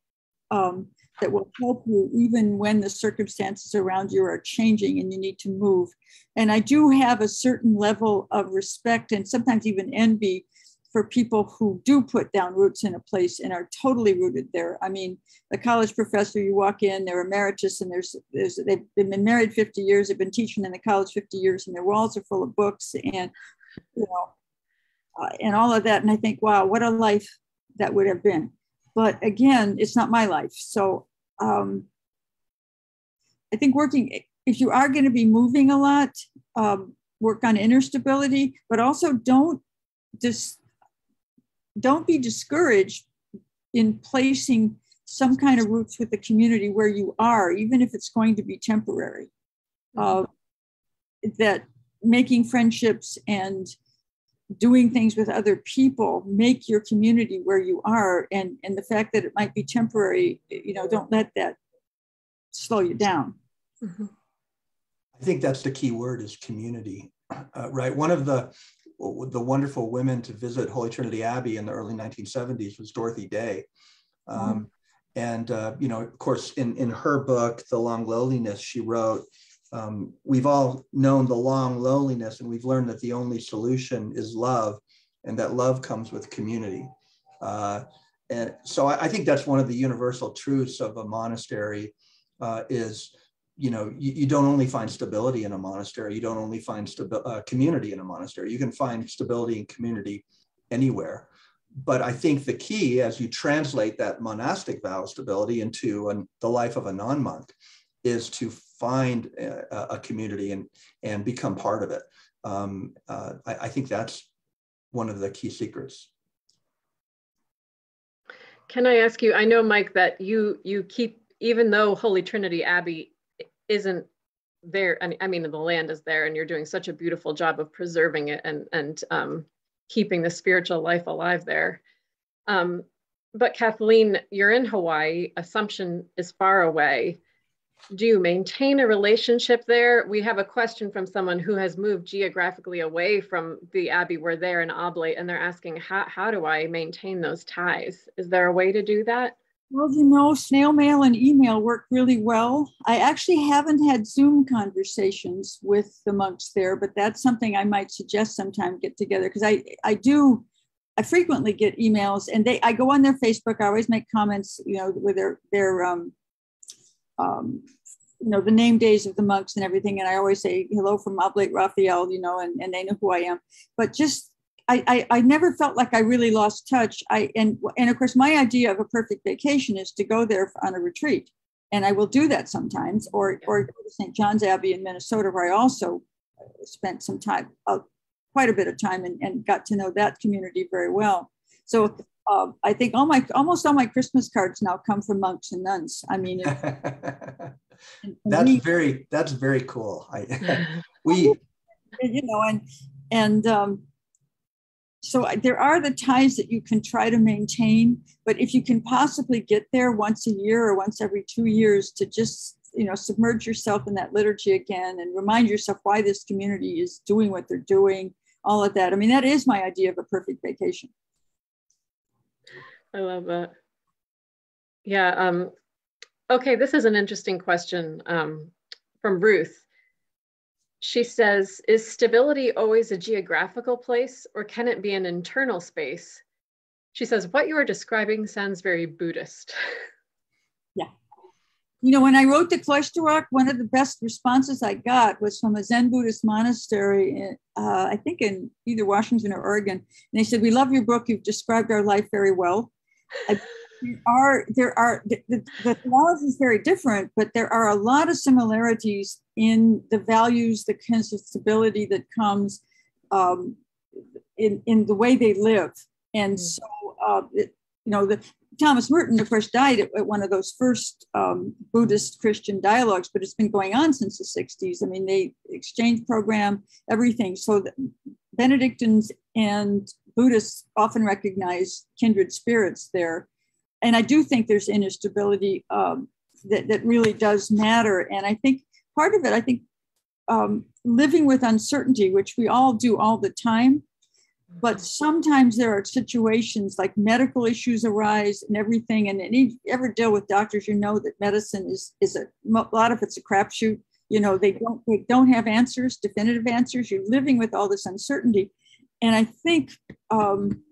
Speaker 3: um, that will help you even when the circumstances around you are changing and you need to move. And I do have a certain level of respect and sometimes even envy for people who do put down roots in a place and are totally rooted there. I mean, the college professor, you walk in, they're emeritus and there's, there's they've been married 50 years, they've been teaching in the college 50 years, and their walls are full of books and, you know, uh, and all of that. And I think, wow, what a life that would have been. But again, it's not my life. So um, I think working, if you are going to be moving a lot, um, work on inner stability, but also don't just don't be discouraged in placing some kind of roots with the community where you are, even if it's going to be temporary. Uh, that making friendships and doing things with other people make your community where you are and and the fact that it might be temporary you know don't let that slow you down mm-hmm.
Speaker 2: i think that's the key word is community uh, right one of the the wonderful women to visit holy trinity abbey in the early 1970s was dorothy day um, mm-hmm. and uh, you know of course in in her book the long loneliness she wrote um, we've all known the long loneliness and we've learned that the only solution is love and that love comes with community. Uh, and so I, I, think that's one of the universal truths of a monastery uh, is, you know, you, you, don't only find stability in a monastery, you don't only find stabi- uh, community in a monastery, you can find stability and community anywhere. But I think the key as you translate that monastic vow of stability into an, the life of a non-monk is to find a, a community and, and become part of it. Um, uh, I, I think that's one of the key secrets.
Speaker 1: Can I ask you, I know, Mike, that you you keep, even though Holy Trinity Abbey isn't there, I mean, the land is there and you're doing such a beautiful job of preserving it and, and um, keeping the spiritual life alive there. Um, but Kathleen, you're in Hawaii, Assumption is far away do you maintain a relationship there? We have a question from someone who has moved geographically away from the Abbey where they're in Oblate, and they're asking, how, how do I maintain those ties? Is there a way to do that?
Speaker 3: Well, you know, snail mail and email work really well. I actually haven't had Zoom conversations with the monks there, but that's something I might suggest sometime get together because I, I do I frequently get emails and they I go on their Facebook. I always make comments, you know, with their their um, um, you know, the name days of the monks and everything. And I always say hello from Oblate Raphael, you know, and, and they know who I am. But just I, I, I never felt like I really lost touch. I and and of course my idea of a perfect vacation is to go there on a retreat, and I will do that sometimes, or or go to St. John's Abbey in Minnesota, where I also spent some time, uh, quite a bit of time, and, and got to know that community very well. So uh, I think all my almost all my Christmas cards now come from monks and nuns. I mean, [laughs]
Speaker 2: that's we, very that's very cool. I, [laughs] we, [laughs]
Speaker 3: you know, and and um, so there are the ties that you can try to maintain, but if you can possibly get there once a year or once every two years to just you know submerge yourself in that liturgy again and remind yourself why this community is doing what they're doing, all of that. I mean, that is my idea of a perfect vacation.
Speaker 1: I love that. Yeah. Um, okay, this is an interesting question um, from Ruth. She says, is stability always a geographical place or can it be an internal space? She says, what you are describing sounds very Buddhist. [laughs]
Speaker 3: Yeah. You know, when I wrote the Cloister Walk, one of the best responses I got was from a Zen Buddhist monastery, in, uh, I think in either Washington or Oregon. And they said, We love your book. You've described our life very well there are there are the, the, is very different, but there are a lot of similarities in the values, the kinds of stability that comes um, in in the way they live. And mm. so, uh, it, you know, the Thomas Merton, of course, died at, at one of those first um, Buddhist Christian dialogues, but it's been going on since the 60s. I mean, they exchange program, everything. So the Benedictines and Buddhists often recognize kindred spirits there. And I do think there's inner stability um, that, that really does matter. And I think part of it, I think um, living with uncertainty, which we all do all the time, but sometimes there are situations like medical issues arise and everything. And any ever deal with doctors, you know that medicine is is a, a lot of it's a crapshoot. You know they don't they don't have answers, definitive answers. You're living with all this uncertainty, and I think, um,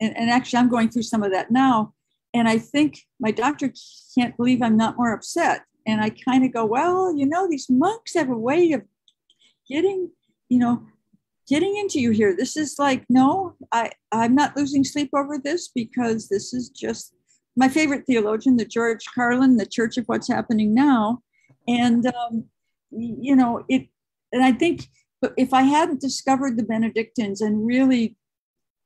Speaker 3: and, and actually I'm going through some of that now. And I think my doctor can't believe I'm not more upset. And I kind of go, well, you know, these monks have a way of getting, you know, getting into you here. This is like, no, I, I'm not losing sleep over this because this is just my favorite theologian, the George Carlin, the Church of What's Happening Now. And, um, you know, it, and I think if I hadn't discovered the Benedictines and really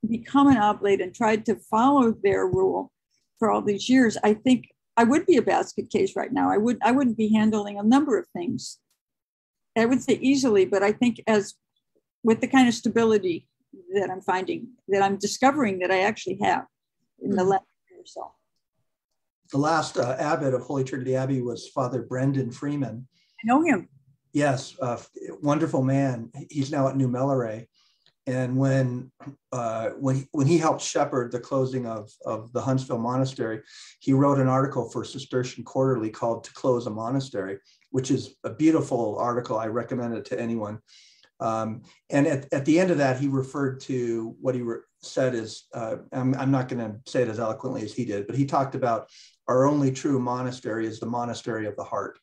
Speaker 3: become an oblate and tried to follow their rule for all these years, I think I would be a basket case right now. I would I wouldn't be handling a number of things. I would say easily, but I think as with the kind of stability that I'm finding, that I'm discovering that I actually have in the hmm. last year or so.
Speaker 2: The last uh, abbot of Holy Trinity Abbey was Father Brendan Freeman.
Speaker 3: I know him.
Speaker 2: Yes, uh, wonderful man. He's now at New Melleray. And when uh, when when he helped shepherd the closing of of the Huntsville Monastery, he wrote an article for Cistercian Quarterly called "To Close a Monastery," which is a beautiful article. I recommend it to anyone. Um, and at, at the end of that, he referred to what he re- said is, uh, I'm, I'm not going to say it as eloquently as he did, but he talked about our only true monastery is the monastery of the heart.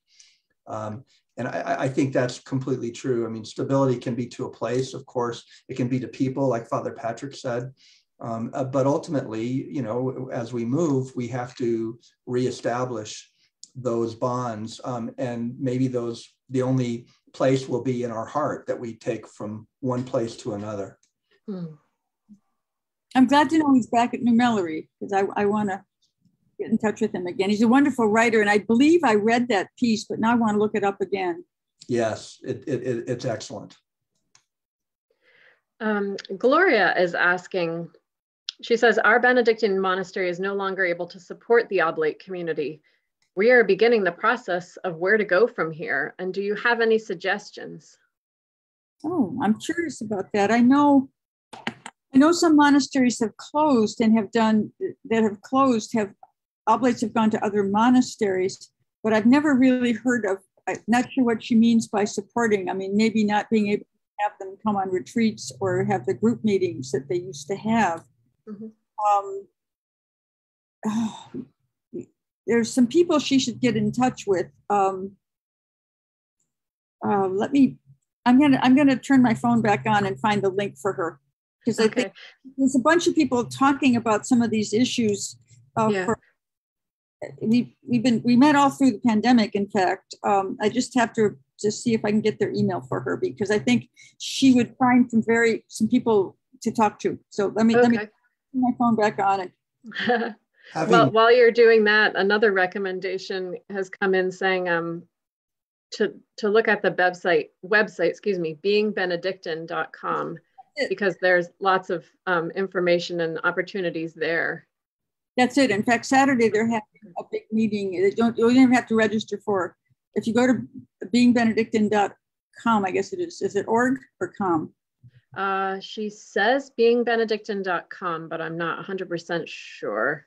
Speaker 2: Um, and I, I, think that's completely true. I mean, stability can be to a place, of course, it can be to people, like Father Patrick said. Um, uh, but ultimately, you know, as we move, we have to reestablish those bonds. Um, and maybe those, the only place will be in our heart that we take from one place to another. Hmm.
Speaker 3: I'm glad to know he's back at New Melleray because I, I want to get in touch with him again. He's a wonderful writer, and I believe I read that piece, but now I want to look it up again.
Speaker 2: Yes, it, it, it it's excellent.
Speaker 1: Um, Gloria is asking, she says, Our Benedictine monastery is no longer able to support the oblate community we are beginning the process of where to go from here. And do you have any suggestions?
Speaker 3: Oh, I'm curious about that. I know I know some monasteries have closed and have done that have closed have oblates have gone to other monasteries, but I've never really heard of I'm not sure what she means by supporting. I mean, maybe not being able to have them come on retreats or have the group meetings that they used to have. Mm-hmm. Um, oh, [sighs] there's some people she should get in touch with. Um, uh, let me. I'm gonna I'm gonna turn my phone back on and find the link for her because okay. I think there's a bunch of people talking about some of these issues. Uh, yeah. For, we we've been we met all through the pandemic. In fact, um, I just have to just see if I can get their email for her because I think she would find some very some people to talk to. So let me okay. let me turn my phone back on and [laughs]
Speaker 1: Having, well, while you're doing that, another recommendation has come in saying um, to, to look at the website, website, excuse me, beingbenedictine.com because there's lots of um, information and opportunities there.
Speaker 3: That's it. In fact, Saturday they're having a big meeting. They don't, you don't even have to register for. If you go to beingbenedictine.com, I guess it is. Is it org or com?
Speaker 1: Uh, she says beingbenedictine.com, but I'm not 100% sure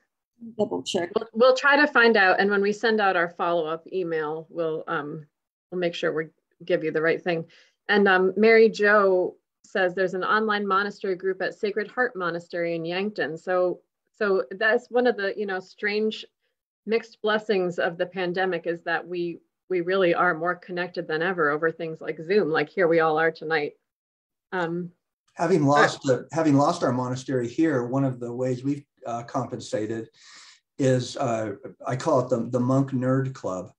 Speaker 3: double check.
Speaker 1: We'll, we'll, try to find out, and when we send out our follow-up email, we'll um, we'll make sure we give you the right thing. And um, Mary Jo says there's an online monastery group at Sacred Heart Monastery in Yankton. So so that's one of the you know strange mixed blessings of the pandemic is that we we really are more connected than ever over things like Zoom, like here we all are tonight. Um,
Speaker 2: having lost the, having lost our monastery here, one of the ways we've uh, compensated is uh, I call it the, the monk nerd club.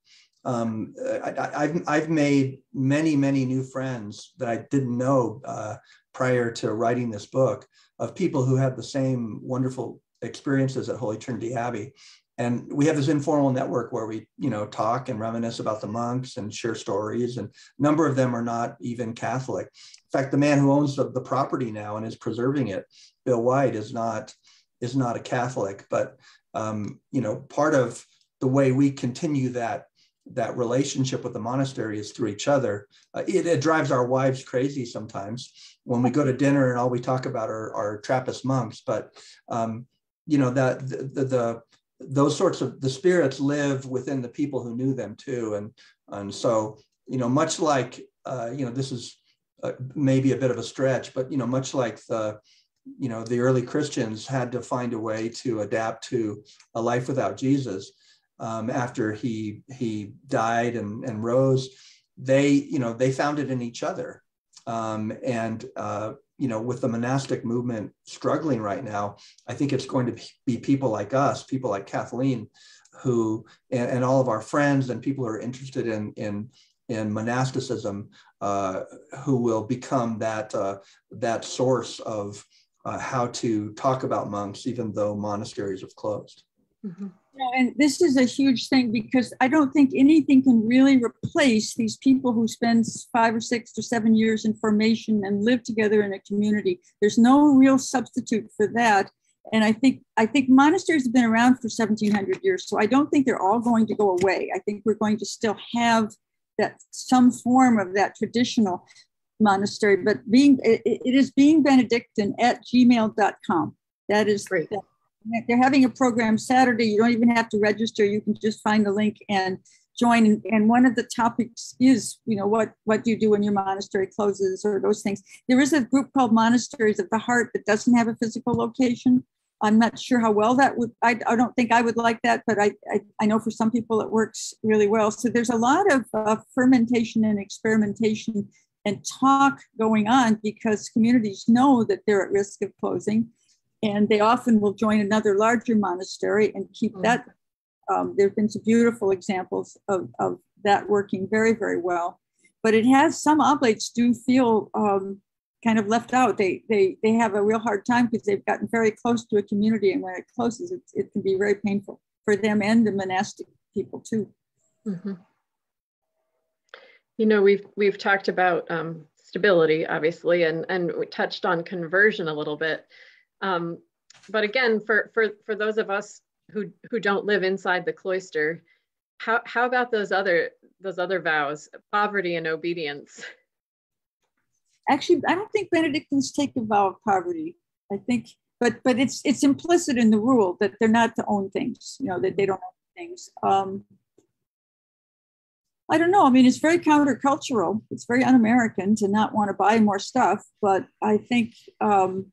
Speaker 2: Um, I, have I've made many, many new friends that I didn't know uh, prior to writing this book of people who have the same wonderful experiences at Holy Trinity Abbey. And we have this informal network where we, you know, talk and reminisce about the monks and share stories. And a number of them are not even Catholic. In fact, the man who owns the, the property now and is preserving it, Bill White, is not is not a Catholic, but um, you know, part of the way we continue that that relationship with the monastery is through each other. Uh, it, it, drives our wives crazy sometimes when we go to dinner and all we talk about are, are Trappist monks. But um, you know that the, the, the those sorts of the spirits live within the people who knew them too, and and so you know much like uh, you know this is uh, maybe a bit of a stretch, but you know much like the you know the early Christians had to find a way to adapt to a life without Jesus um, after he he died and, and rose, they you know they found it in each other, um, and uh, you know with the monastic movement struggling right now, I think it's going to be people like us, people like Kathleen, who and, and all of our friends and people who are interested in in in monasticism, uh, who will become that uh, that source of uh, how to talk about monks, even though monasteries have closed.
Speaker 3: Mm-hmm and this is a huge thing because I don't think anything can really replace these people who spend five or six or seven years in formation and live together in a community. There's no real substitute for that. And I think I think monasteries have been around for 1700 years, so I don't think they're all going to go away. I think we're going to still have that some form of that traditional monastery, but being it, it is being Benedictine at gmail.com. That is
Speaker 1: great.
Speaker 3: That, they're having a program Saturday. You don't even have to register. You can just find the link and join. And one of the topics is, you know, what what do you do when your monastery closes or those things. There is a group called Monasteries of the Heart that doesn't have a physical location. I'm not sure how well that would. I, I don't think I would like that, but I, I, I know for some people it works really well. So there's a lot of uh, fermentation and experimentation and talk going on because communities know that they're at risk of closing and they often will join another larger monastery and keep mm. that. Um, there have been some beautiful examples of, of that working very, very well. But it has some oblates do feel um, kind of left out. They, they, they have a real hard time because they've gotten very close to a community, and when it closes, it, it can be very painful for them and the monastic people too. Mm-hmm.
Speaker 1: You know, we've we've talked about um, stability, obviously, and and we touched on conversion a little bit. Um, but again, for, for, for those of us who, who don't live inside the cloister, how, how about those other, those other vows, poverty and obedience?
Speaker 3: Actually, I don't think Benedictines take the vow of poverty. I think, but but it's it's implicit in the rule that they're not to own things. You know that they don't own things. Um, I don't know. I mean, it's very countercultural. It's very un-American to not want to buy more stuff. But I think um,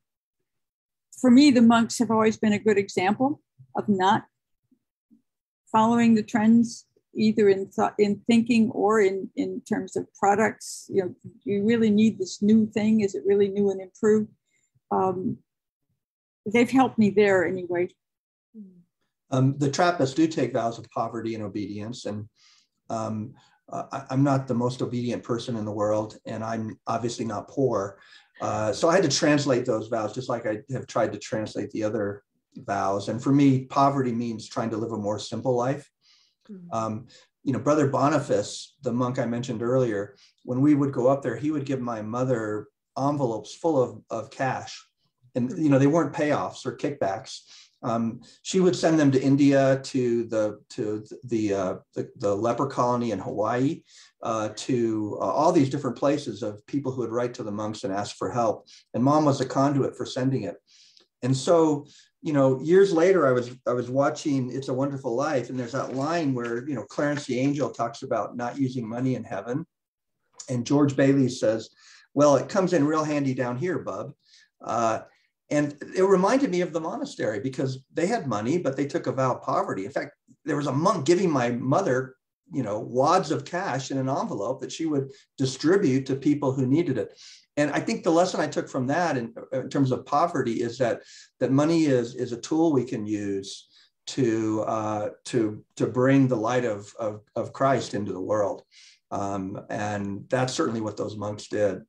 Speaker 3: for me, the monks have always been a good example of not following the trends either in in thinking or in in terms of products. You know do you really need this new thing. Is it really new and improved? Um, they've helped me there anyway.
Speaker 2: Um, the trappists do take vows of poverty and obedience and um, I, i'm not the most obedient person in the world and i'm obviously not poor uh, so I had to translate those vows, just like I have tried to translate the other vows. And for me, poverty means trying to live a more simple life. Mm-hmm. Um, you know, Brother Boniface, the monk I mentioned earlier, when we would go up there, he would give my mother envelopes full of, of cash. And, you know, they weren't payoffs or kickbacks. Um, she would send them to India, to the to the uh, the, the, leper colony in Hawaii, uh, to uh, all these different places of people who would write to the monks and ask for help. And mom was a conduit for sending it. And so, you know, years later, I was I was watching It's a Wonderful Life, and there's that line where you know Clarence the angel talks about not using money in heaven, and George Bailey says, "Well, it comes in real handy down here, bub." Uh, and it reminded me of the monastery because they had money, but they took a vow of poverty. In fact, there was a monk giving my mother, you know, wads of cash in an envelope that she would distribute to people who needed it. And I think the lesson I took from that in, in terms of poverty is that that money is, is a tool we can use to, uh, to, to bring the light of, of, of Christ into the world. Um, and that's certainly what those monks did.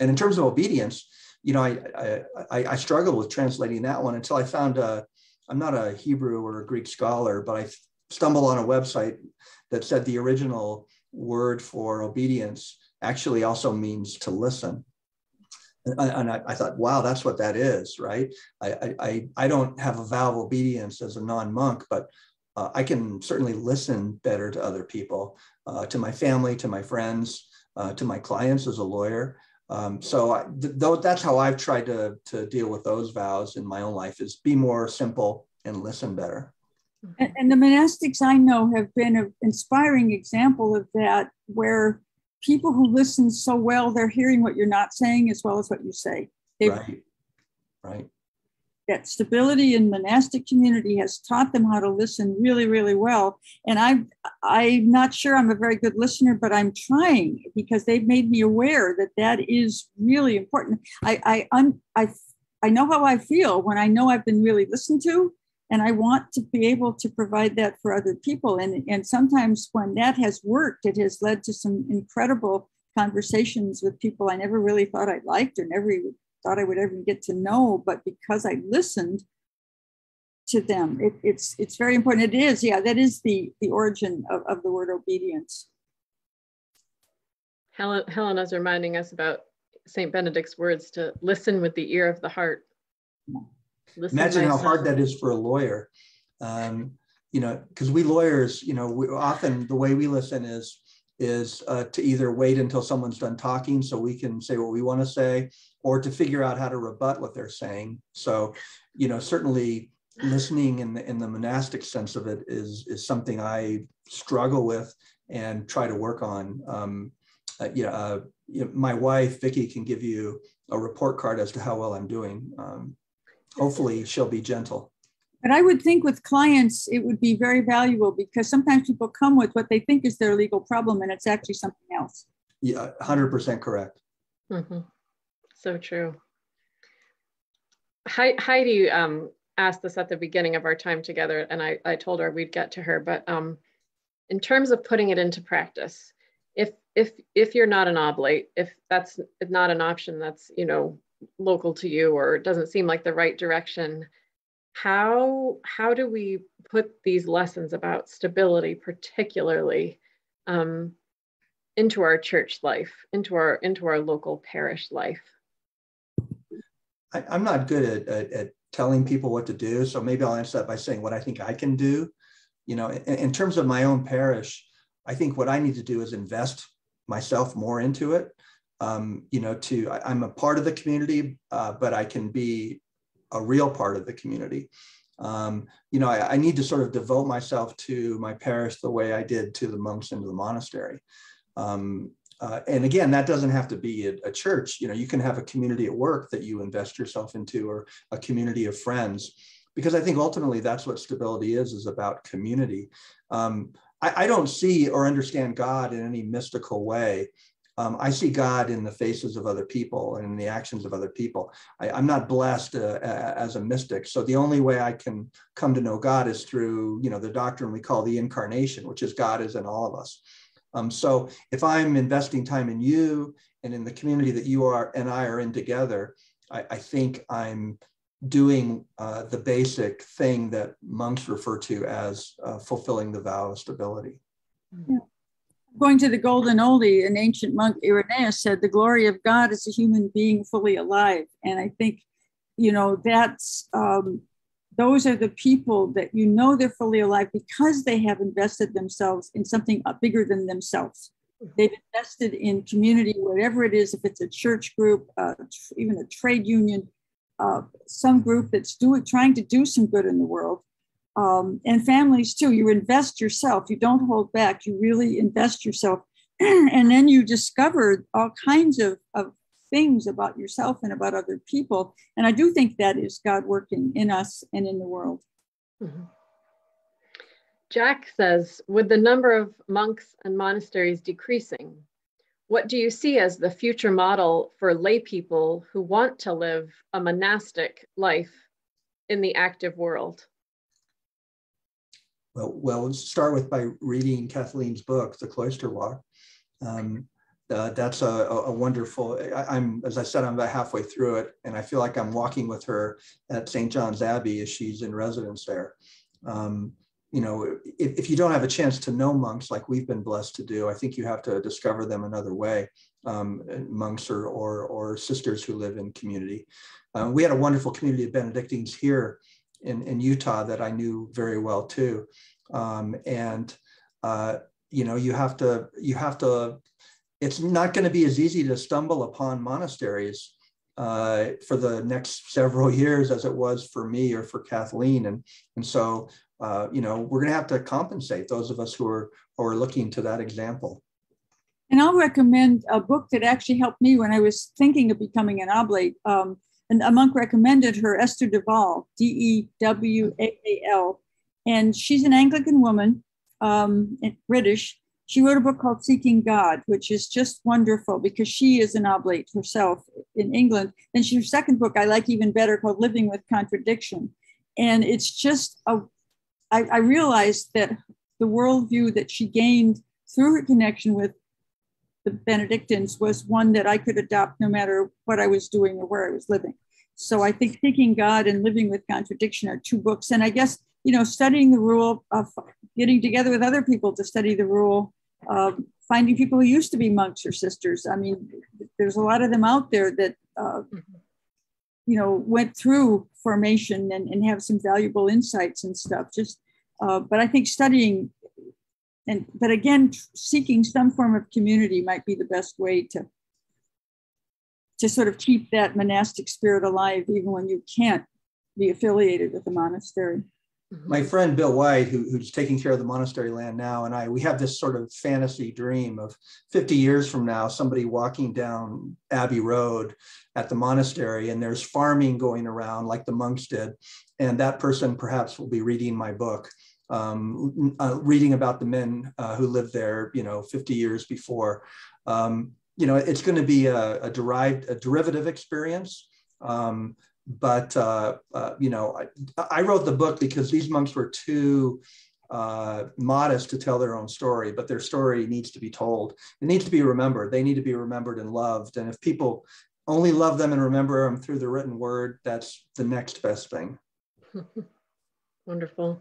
Speaker 2: And in terms of obedience, you know, I, I, I struggled with translating that one until I found a, I'm not a Hebrew or a Greek scholar, but I stumbled on a website that said the original word for obedience actually also means to listen. And, and I, I, thought, wow, that's what that is, right? I, I, I don't have a vow of obedience as a non-monk, but uh, I can certainly listen better to other people, uh, to my family, to my friends, uh, to my clients as a lawyer. Um, so I, th- that's how I've tried to, to deal with those vows in my own life is be more simple and listen better.
Speaker 3: And, and the monastics I know have been an inspiring example of that, where people who listen so well, they're hearing what you're not saying as well as what you say.
Speaker 2: They've, right. Right
Speaker 3: that stability in monastic community has taught them how to listen really really well. And I'm I'm not sure i'm a very good listener but i'm trying because they've made me aware that that is really important. I i I'm, i i know how i feel when i know i've been really listened to and i want to be able to provide that for other people. And and sometimes when that has worked it has led to some incredible conversations with people i never really thought i liked or never thought I would ever get to know, but because I listened to them, it, it's it's very important. It is, yeah, that is the the origin of, of the word obedience.
Speaker 1: Helen, Helena's reminding us about Saint Benedict's words to listen with the ear of the heart.
Speaker 2: Listen Imagine how hard that is for a lawyer. Um, you know, because we lawyers, you know, we, often the way we listen is is uh, to either wait until someone's done talking so we can say what we want to say or to figure out how to rebut what they're saying so you know certainly listening in the in the monastic sense of it is is something i struggle with and try to work on um, uh, yeah, uh, you know, my wife Vicki can give you a report card as to how well I'm doing. Um, hopefully, she'll be gentle.
Speaker 3: But I would think with clients, it would be very valuable because sometimes people come with what they think is their legal problem and it's actually something else.
Speaker 2: Yeah, 100% correct.
Speaker 1: Mm-hmm. So true. Heidi um, asked this at the beginning of our time together, and I, I told her we'd get to her. But um, in terms of putting it into practice, if if if you're not an oblate, if that's not an option that's you know local to you or doesn't seem like the right direction, how how do we put these lessons about stability particularly um, into our church life into our into our local parish life?
Speaker 2: I, am not good at, at, at, telling people what to do so maybe i'll answer that by saying what i think i can do. You know in, in terms of my own parish i think what i need to do is invest myself more into it. Um, you know to I, am a part of the community uh, but i can be a real part of the community. Um, you know, I, I, need to sort of devote myself to my parish the way I did to the monks into the monastery. Um, uh, and again, that doesn't have to be a, a, church. You know, you can have a community at work that you invest yourself into, or a community of friends, because I think ultimately that's what stability is: is about community. Um, I, I don't see or understand God in any mystical way um, I see God in the faces of other people and in the actions of other people. I, am not blessed uh, as a mystic, so the only way I can come to know God is through, you know, the doctrine we call the incarnation, which is God is in all of us. Um, so if I'm investing time in you and in the community that you are and I are in together, I, I think I'm doing uh, the basic thing that monks refer to as uh, fulfilling the vow of stability.
Speaker 3: Yeah going to the golden oldie, an ancient monk, Irenaeus, said, The glory of God is a human being fully alive. And I think, you know, that's, um, those are the people that you know they're fully alive because they have invested themselves in something bigger than themselves. They've invested in community, whatever it is, if it's a church group, uh, even a trade union, uh, some group that's doing, trying to do some good in the world um, and families too. You invest yourself, you don't hold back, you really invest yourself. [clears throat] and then you discover all kinds of, of things about yourself and about other people. And I do think that is God working in us and in the world. Mm-hmm.
Speaker 1: Jack says, with the number of monks and monasteries decreasing, what do you see as the future model for lay people who want to live a monastic life in the active world?
Speaker 2: Well, well, let's start with by reading Kathleen's book, The Cloister Walk. Um, uh, that's a, a, wonderful, I, am as I said, I'm about halfway through it, and I feel like I'm walking with her at St. John's Abbey as she's in residence there. Um, you know, if, if, you don't have a chance to know monks like we've been blessed to do, I think you have to discover them another way, um, monks or, or, or, sisters who live in community. Uh, we had a wonderful community of Benedictines here in, in Utah that I knew very well too. um, and uh, you know you have to you have to. It's not going to be as easy to stumble upon monasteries uh, for the next several [laughs] years as it was for me or for Kathleen, and and so uh, you know we're going to have to compensate those of us who are who are looking to that example.
Speaker 3: And I'll recommend a book that actually helped me when I was thinking of becoming an oblate. Um, and a monk recommended her, Esther de Waal, D E W A A L. And she's an Anglican woman, um, British. She wrote a book called Seeking God, which is just wonderful because she is an oblate herself in England. And she, her second book I like even better called Living with Contradiction. And it's just a, I, I realized that the worldview that she gained through her connection with the Benedictines was one that I could adopt no matter what I was doing or where I was living. So I think Seeking God and Living with Contradiction are two books. And I guess, you know, studying the rule of getting together with other people to study the rule, um, finding people who used to be monks or sisters. I mean, there's a lot of them out there that, uh, you know, went through formation and, and have some valuable insights and stuff. Just, uh, but I think studying and but again seeking some form of community might be the best way to to sort of keep that monastic spirit alive even when you can't be affiliated with the monastery
Speaker 2: mm-hmm. my friend bill white who, who's taking care of the monastery land now and i we have this sort of fantasy dream of 50 years from now somebody walking down abbey road at the monastery and there's farming going around like the monks did and that person perhaps will be reading my book um, uh, reading about the men uh, who lived there, you know, 50 years before. Um, you know, it's going to be a, a, derived, a derivative experience. Um, but uh, uh, you know, I, I, wrote the book because these monks were too uh, modest to tell their own story, but their story needs to be told. It needs to be remembered. They need to be remembered and loved. And if people only love them and remember them through the written word, that's the next best thing. [laughs]
Speaker 1: Wonderful.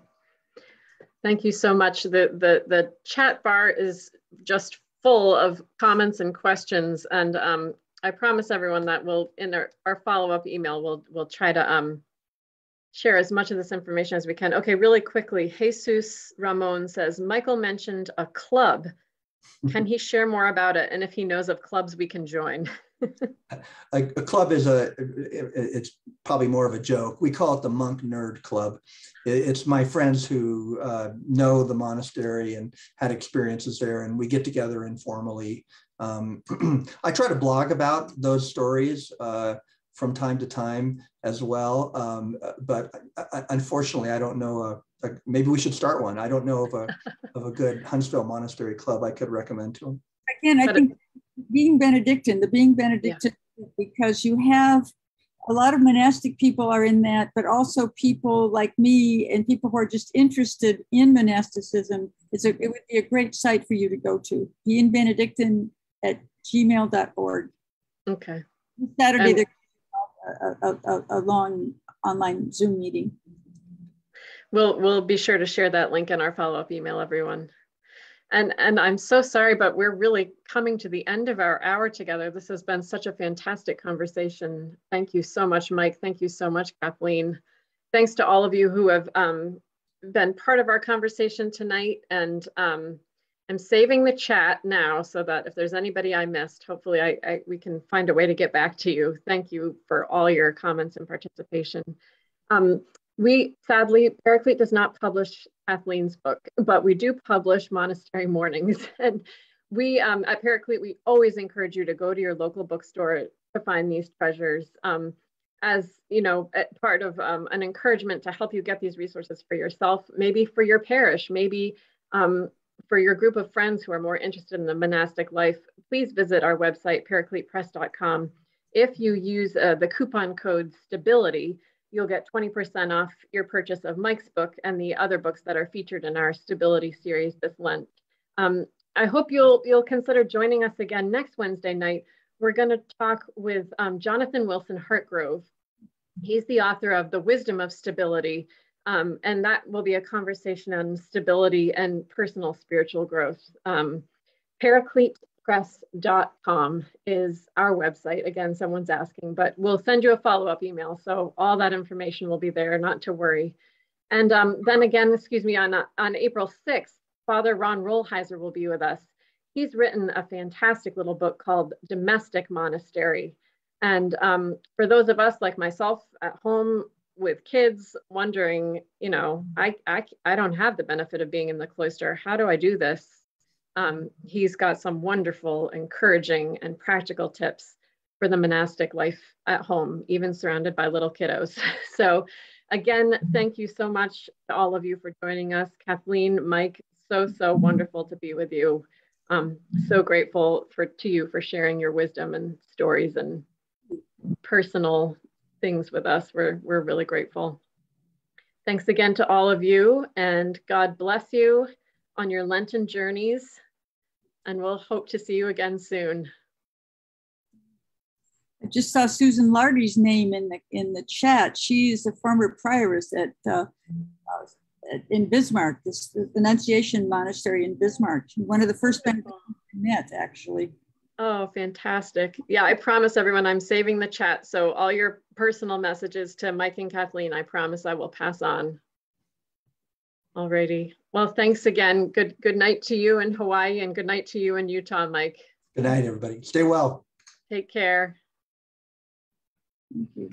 Speaker 1: Thank you so much. The, the, the chat bar is just full of comments and questions. And um, I promise everyone that we'll, in our, our follow-up email, we'll, we'll try to um, share as much of this information as we can. Okay, really quickly, Jesus Ramon says, Michael mentioned a club. Can [laughs] he share more about it? And if he knows of clubs we can join?
Speaker 2: A, a, club is a it's probably more of a joke. We call it the monk nerd club. It's my friends who uh, know the monastery and had experiences there and we get together informally. Um, [clears throat] i try to blog about those stories uh, from time to time as well. Um, but I, unfortunately i don't know a, a, maybe we should start one. I don't know of a of a good huntsville monastery club i could recommend to them
Speaker 3: again i think being Benedictine, the being Benedictine, yeah. because you have a lot of monastic people are in that, but also people like me and people who are just interested in monasticism. It's a, it would be a great site for you to go to. Being Benedictine at gmail.org.
Speaker 1: Okay.
Speaker 3: Saturday, there's a, a, a, long online Zoom meeting.
Speaker 1: We'll, we'll be sure to share that link in our follow-up email, everyone. And, and I'm so sorry, but we're really coming to the end of our hour together. This has been such a fantastic conversation. Thank you so much, Mike. Thank you so much, Kathleen. Thanks to all of you who have um, been part of our conversation tonight. And um, I'm saving the chat now so that if there's anybody I missed, hopefully I, I, we can find a way to get back to you. Thank you for all your comments and participation. Um, we sadly, Paraclete does not publish Kathleen's book, but we do publish Monastery Mornings. [laughs] And we um, at Paraclete, we always encourage you to go to your local bookstore to find these treasures um, as, you know, part of um, an encouragement to help you get these resources for yourself, maybe for your parish, maybe um, for your group of friends who are more interested in the monastic life. Please visit our website, paracletepress.com. If you use uh, the coupon code STABILITY, you'll get 20% off your purchase of Mike's book and the other books that are featured in our stability series this Lent. Um, I hope you'll you'll consider joining us again next Wednesday night. We're going to talk with um, Jonathan Wilson Hartgrove. He's the author of The Wisdom of Stability, um, and that will be a conversation on stability and personal spiritual growth. Um, Paraclete press.com is our website. Again, someone's asking, but we'll send you a follow up email. So all that information will be there, not to worry. And um, then again, excuse me, on, on April 6th, Father Ron Rolheiser will be with us. He's written a fantastic little book called Domestic Monastery. And um, for those of us like myself at home with kids wondering, you know, I, I, I don't have the benefit of being in the cloister. How do I do this? Um, he's got some wonderful, encouraging, and practical tips for the monastic life at home, even surrounded by little kiddos. [laughs] so again, thank you so much to all of you for joining us. Kathleen, Mike, so, so wonderful to be with you. Um, so grateful for to you for sharing your wisdom and stories and personal things with us. We're, we're really grateful. Thanks again to all of you and God bless you on your Lenten journeys. And we'll hope to see you again soon.
Speaker 3: I just saw Susan Lardy's name in the in the chat. She's a former prioress at uh, in Bismarck, this the Annunciation Monastery in Bismarck. One of the first Benedictines I met, actually.
Speaker 1: Oh, fantastic. Yeah, I promise everyone I'm saving the chat. So all your personal messages to Mike and Kathleen, I promise I will pass on. Alrighty. Well, thanks again. Good good night to you in Hawaii and good night to you in Utah, Mike.
Speaker 2: Good night, everybody. Stay well.
Speaker 1: Take care.
Speaker 3: Thank you.